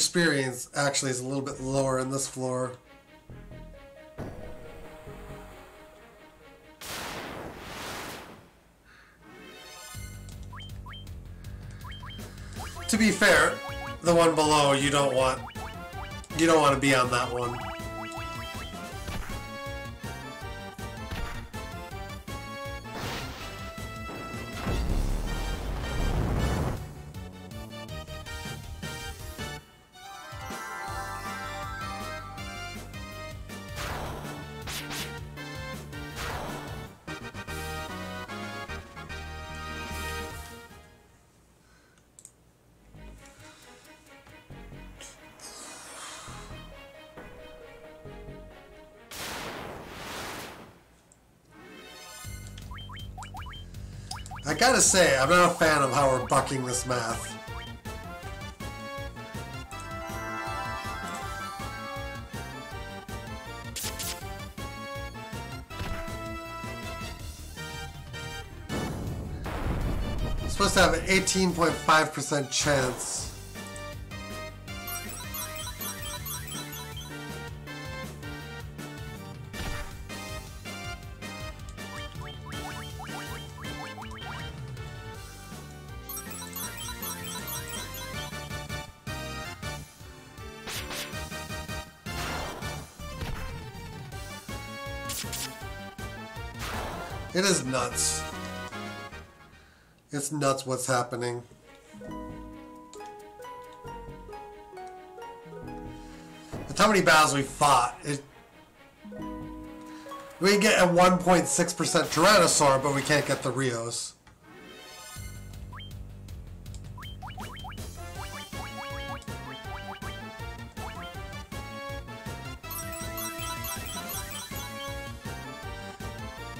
Experience actually is a little bit lower in this floor. To be fair, the one below you don't want you don't want to be on that one. Gotta say, I'm not a fan of how we're bucking this math. supposed to have an 18.5% chance. Nuts what's happening. How many battles we fought. It, we get a 1.6% Tyrannosaur, but we can't get the Rios.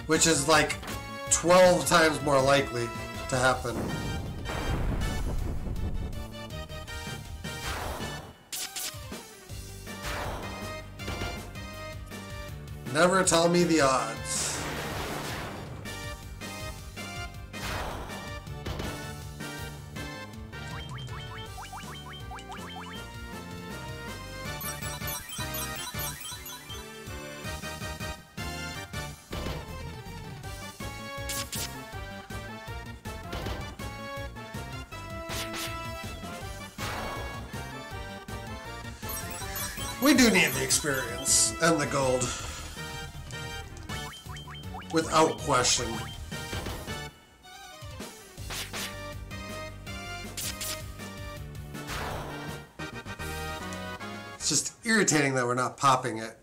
Which is like 12 times more likely to happen. Never tell me the odds. And the gold. Without question. It's just irritating that we're not popping it.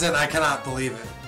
As in, I cannot believe it.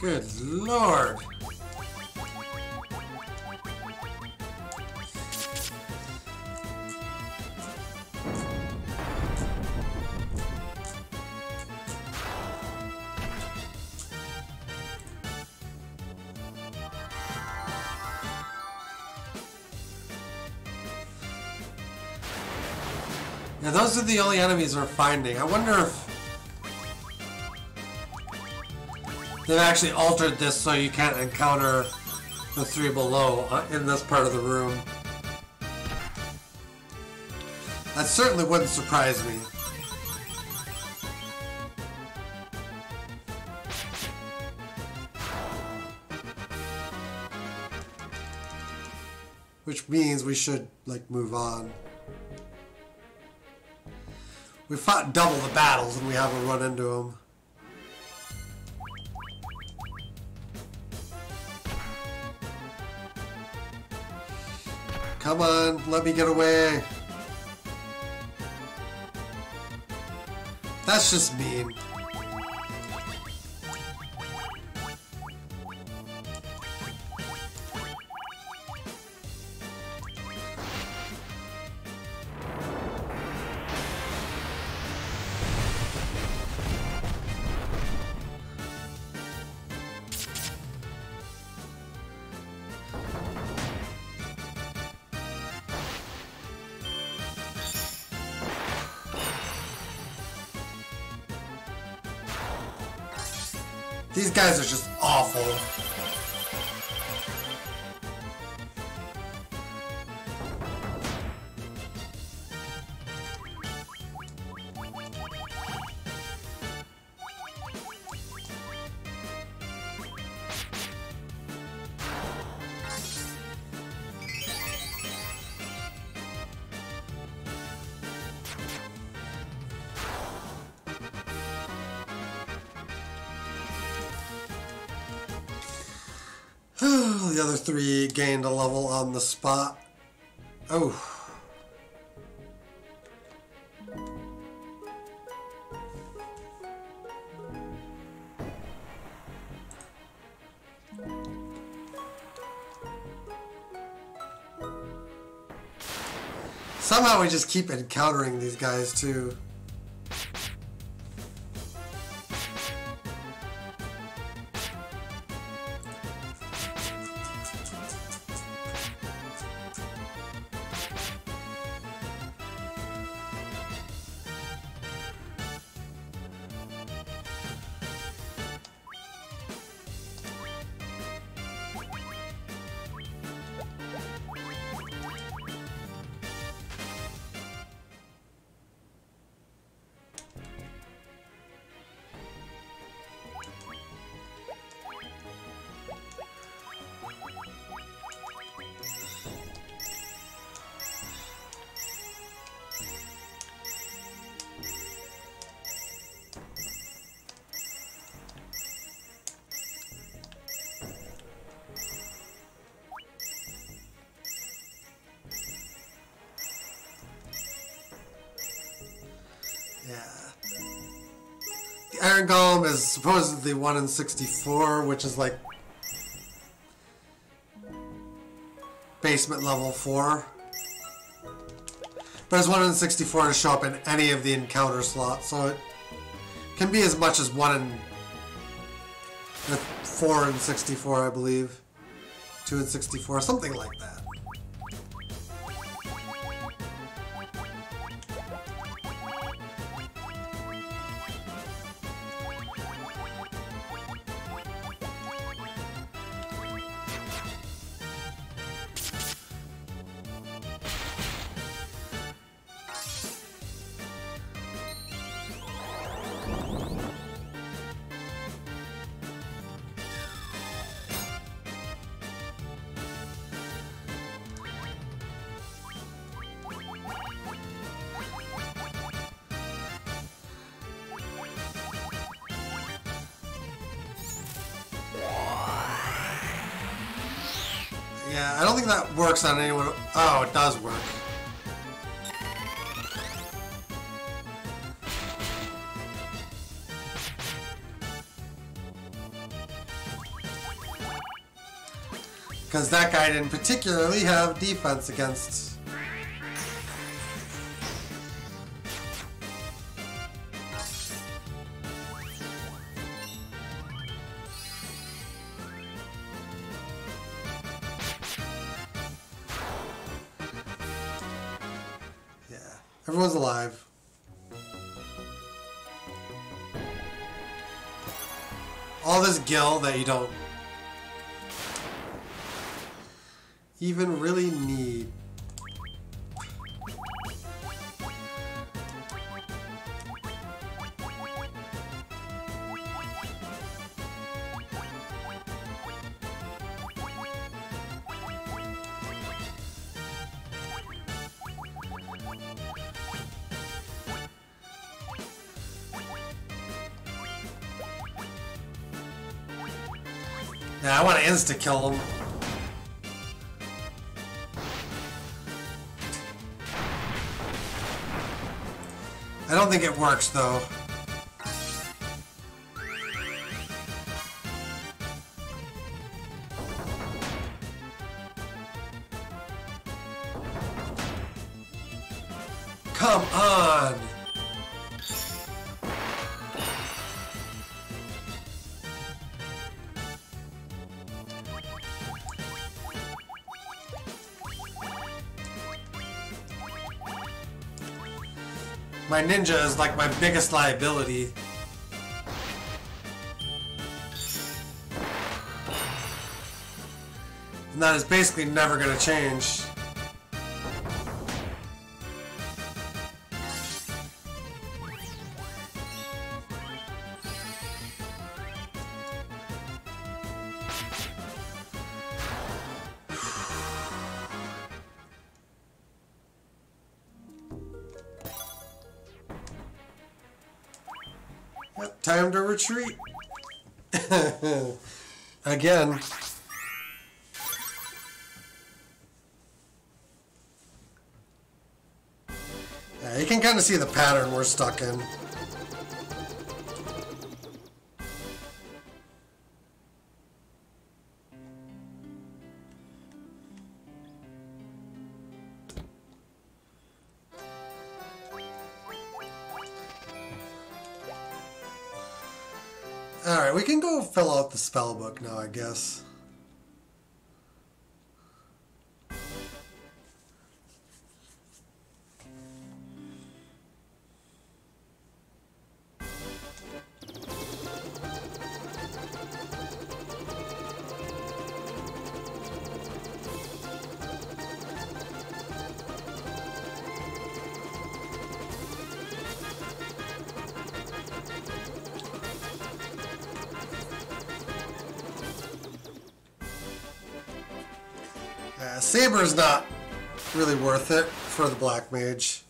Good lord. Now those are the only enemies we're finding. I wonder if they've actually altered this so you can't encounter the three below uh, in this part of the room. That certainly wouldn't surprise me. Which means we should, like, move on. We fought double the battles and we haven't run into them. Come on, let me get away. That's just mean. *sighs* the other three gained a level on the spot. Oh. Somehow we just keep encountering these guys too. Supposedly 1 in 64, which is like basement level 4. But it's 1 in 64 to show up in any of the encounter slots, so it can be as much as 1 in uh, 4 in 64, I believe. 2 in 64, something like that. Guy didn't particularly have defense against. Yeah, everyone's alive. All this gil that you don't even really need. Yeah, I want to insta kill him. Don't think it works though. Ninja is like my biggest liability. And that is basically never to change. Again. Yeah, you can kind of see the pattern we're stuck in. Spell book now, I guess. Saber's not really worth it for the Black Mage.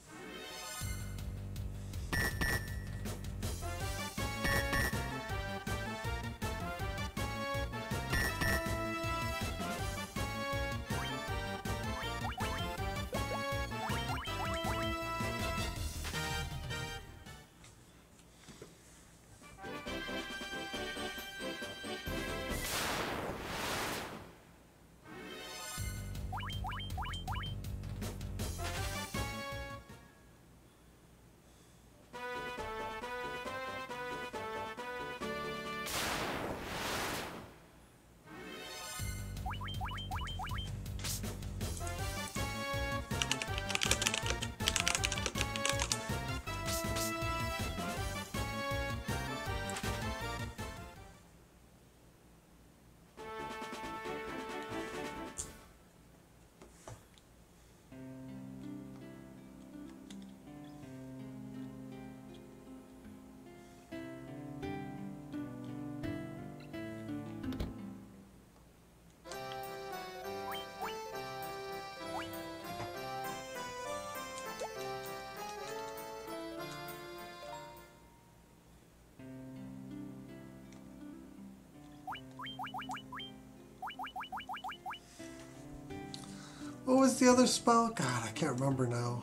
What was the other spell? God, I can't remember now.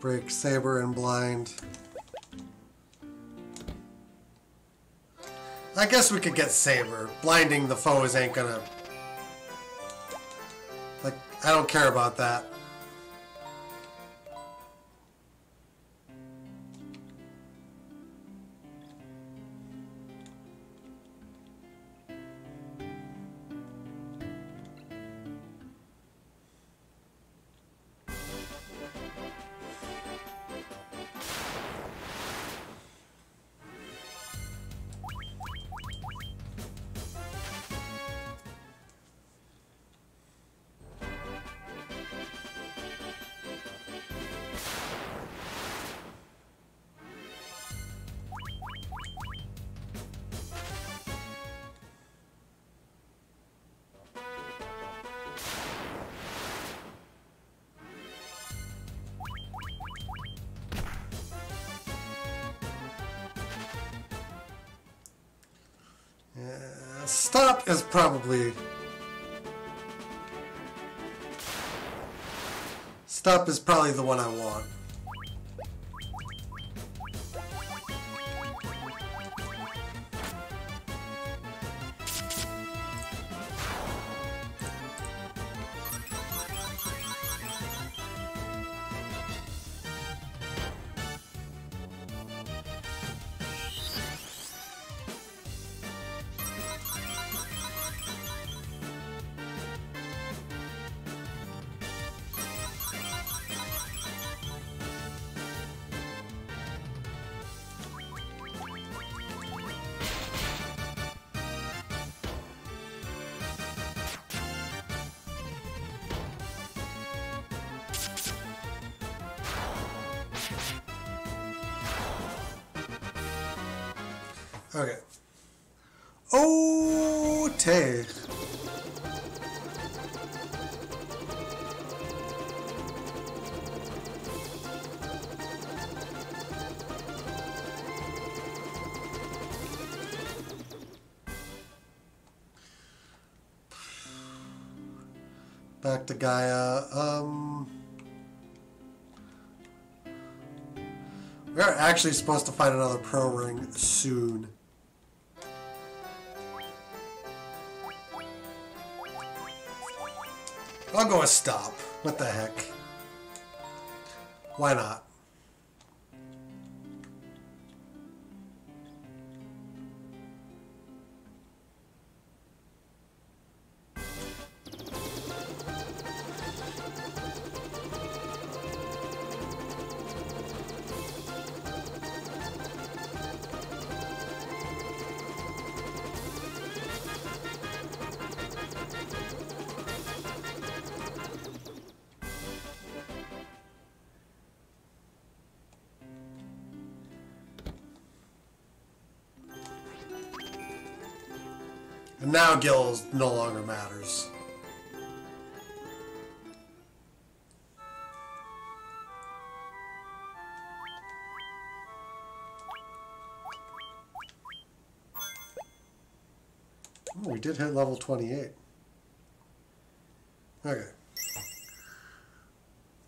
Break Saber and Blind. I guess we could get Saber. Blinding the foes ain't gonna... Like, I don't care about that. Is probably the one I want. To Gaia. Um, we're actually supposed to find another pro ring soon. I'll go with stop. What the heck? Why not? Now gil's no longer matters. Oh, we did hit level 28. Okay.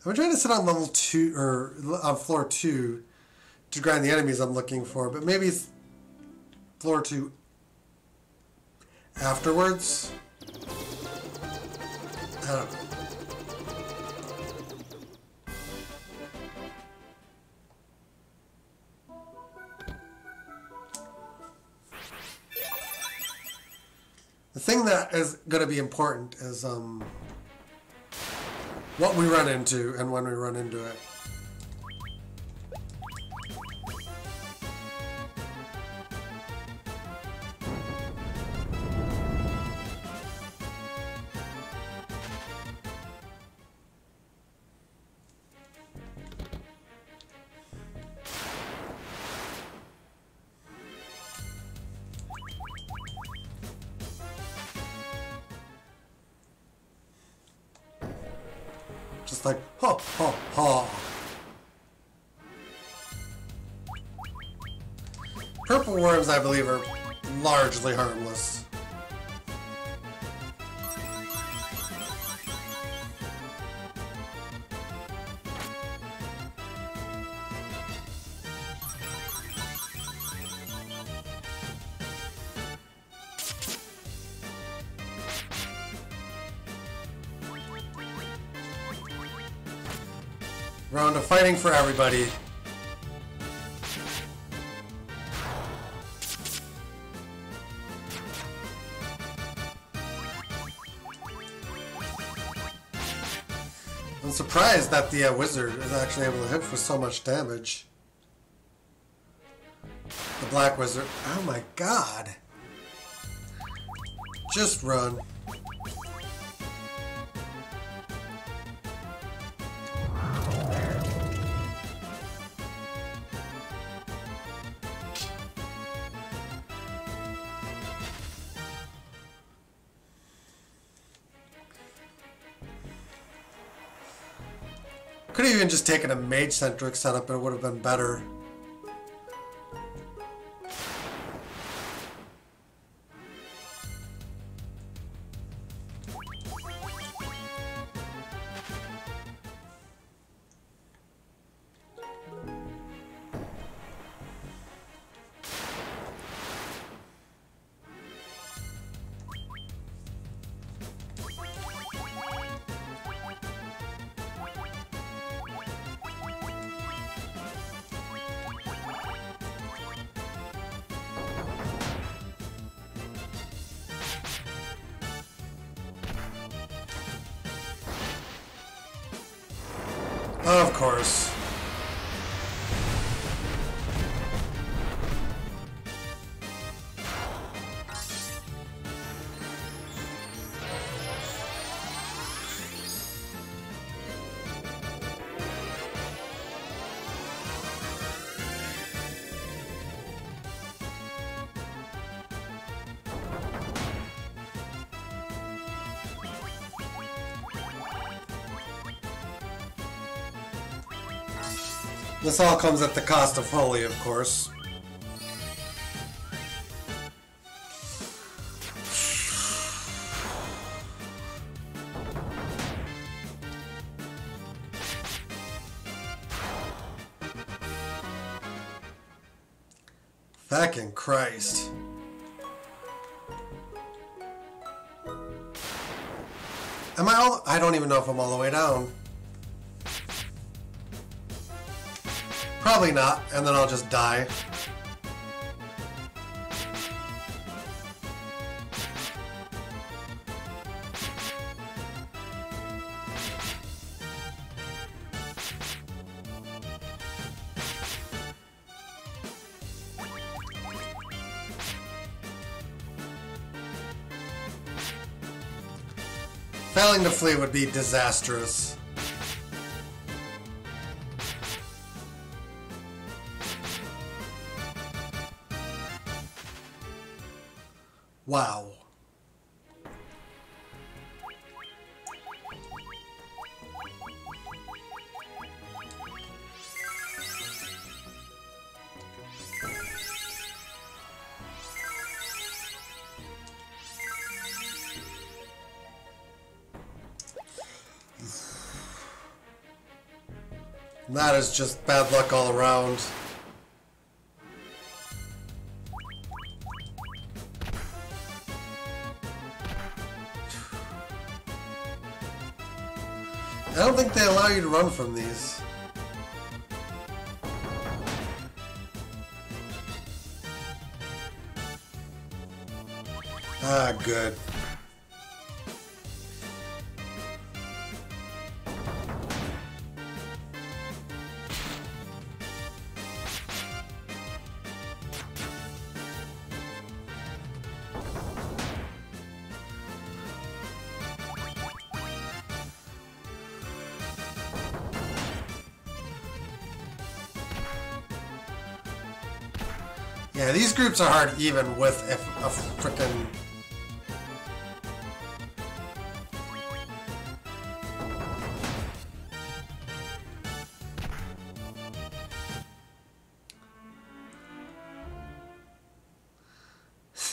I'm trying to sit on level 2, or on floor 2 to grind the enemies I'm looking for, but maybe floor 2 afterwards. I don't know. The thing that is going to be important is um, what we run into and when we run into it. Everybody. I'm surprised that the uh, wizard is actually able to hit for so much damage. The black wizard. Oh my god. Just run. Just taken a mage-centric setup it would have been better. This all comes at the cost of Holy, of course. Fucking Christ. Am I all... I don't even know if I'm all the way down. Probably not, and then I'll just die. Failing to flee would be disastrous. That is just bad luck all around. I don't think they allow you to run from these. Ah, good. These groups are hard even with if a frickin'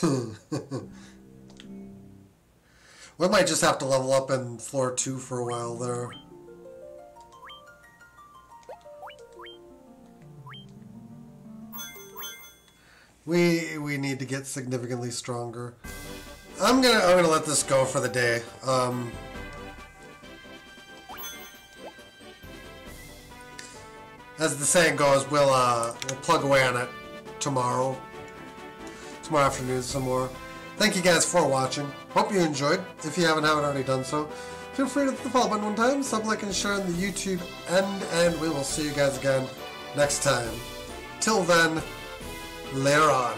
*laughs* we might just have to level up in floor two for a while there. Get significantly stronger. I'm gonna I'm gonna let this go for the day. Um, as the saying goes, we'll uh, we'll plug away on it tomorrow, tomorrow afternoon some more. Thank you guys for watching. Hope you enjoyed. If you haven't, haven't already done so, feel free to hit the follow button one time, sub, like, and share on the YouTube end, and we will see you guys again next time. Till then, later on.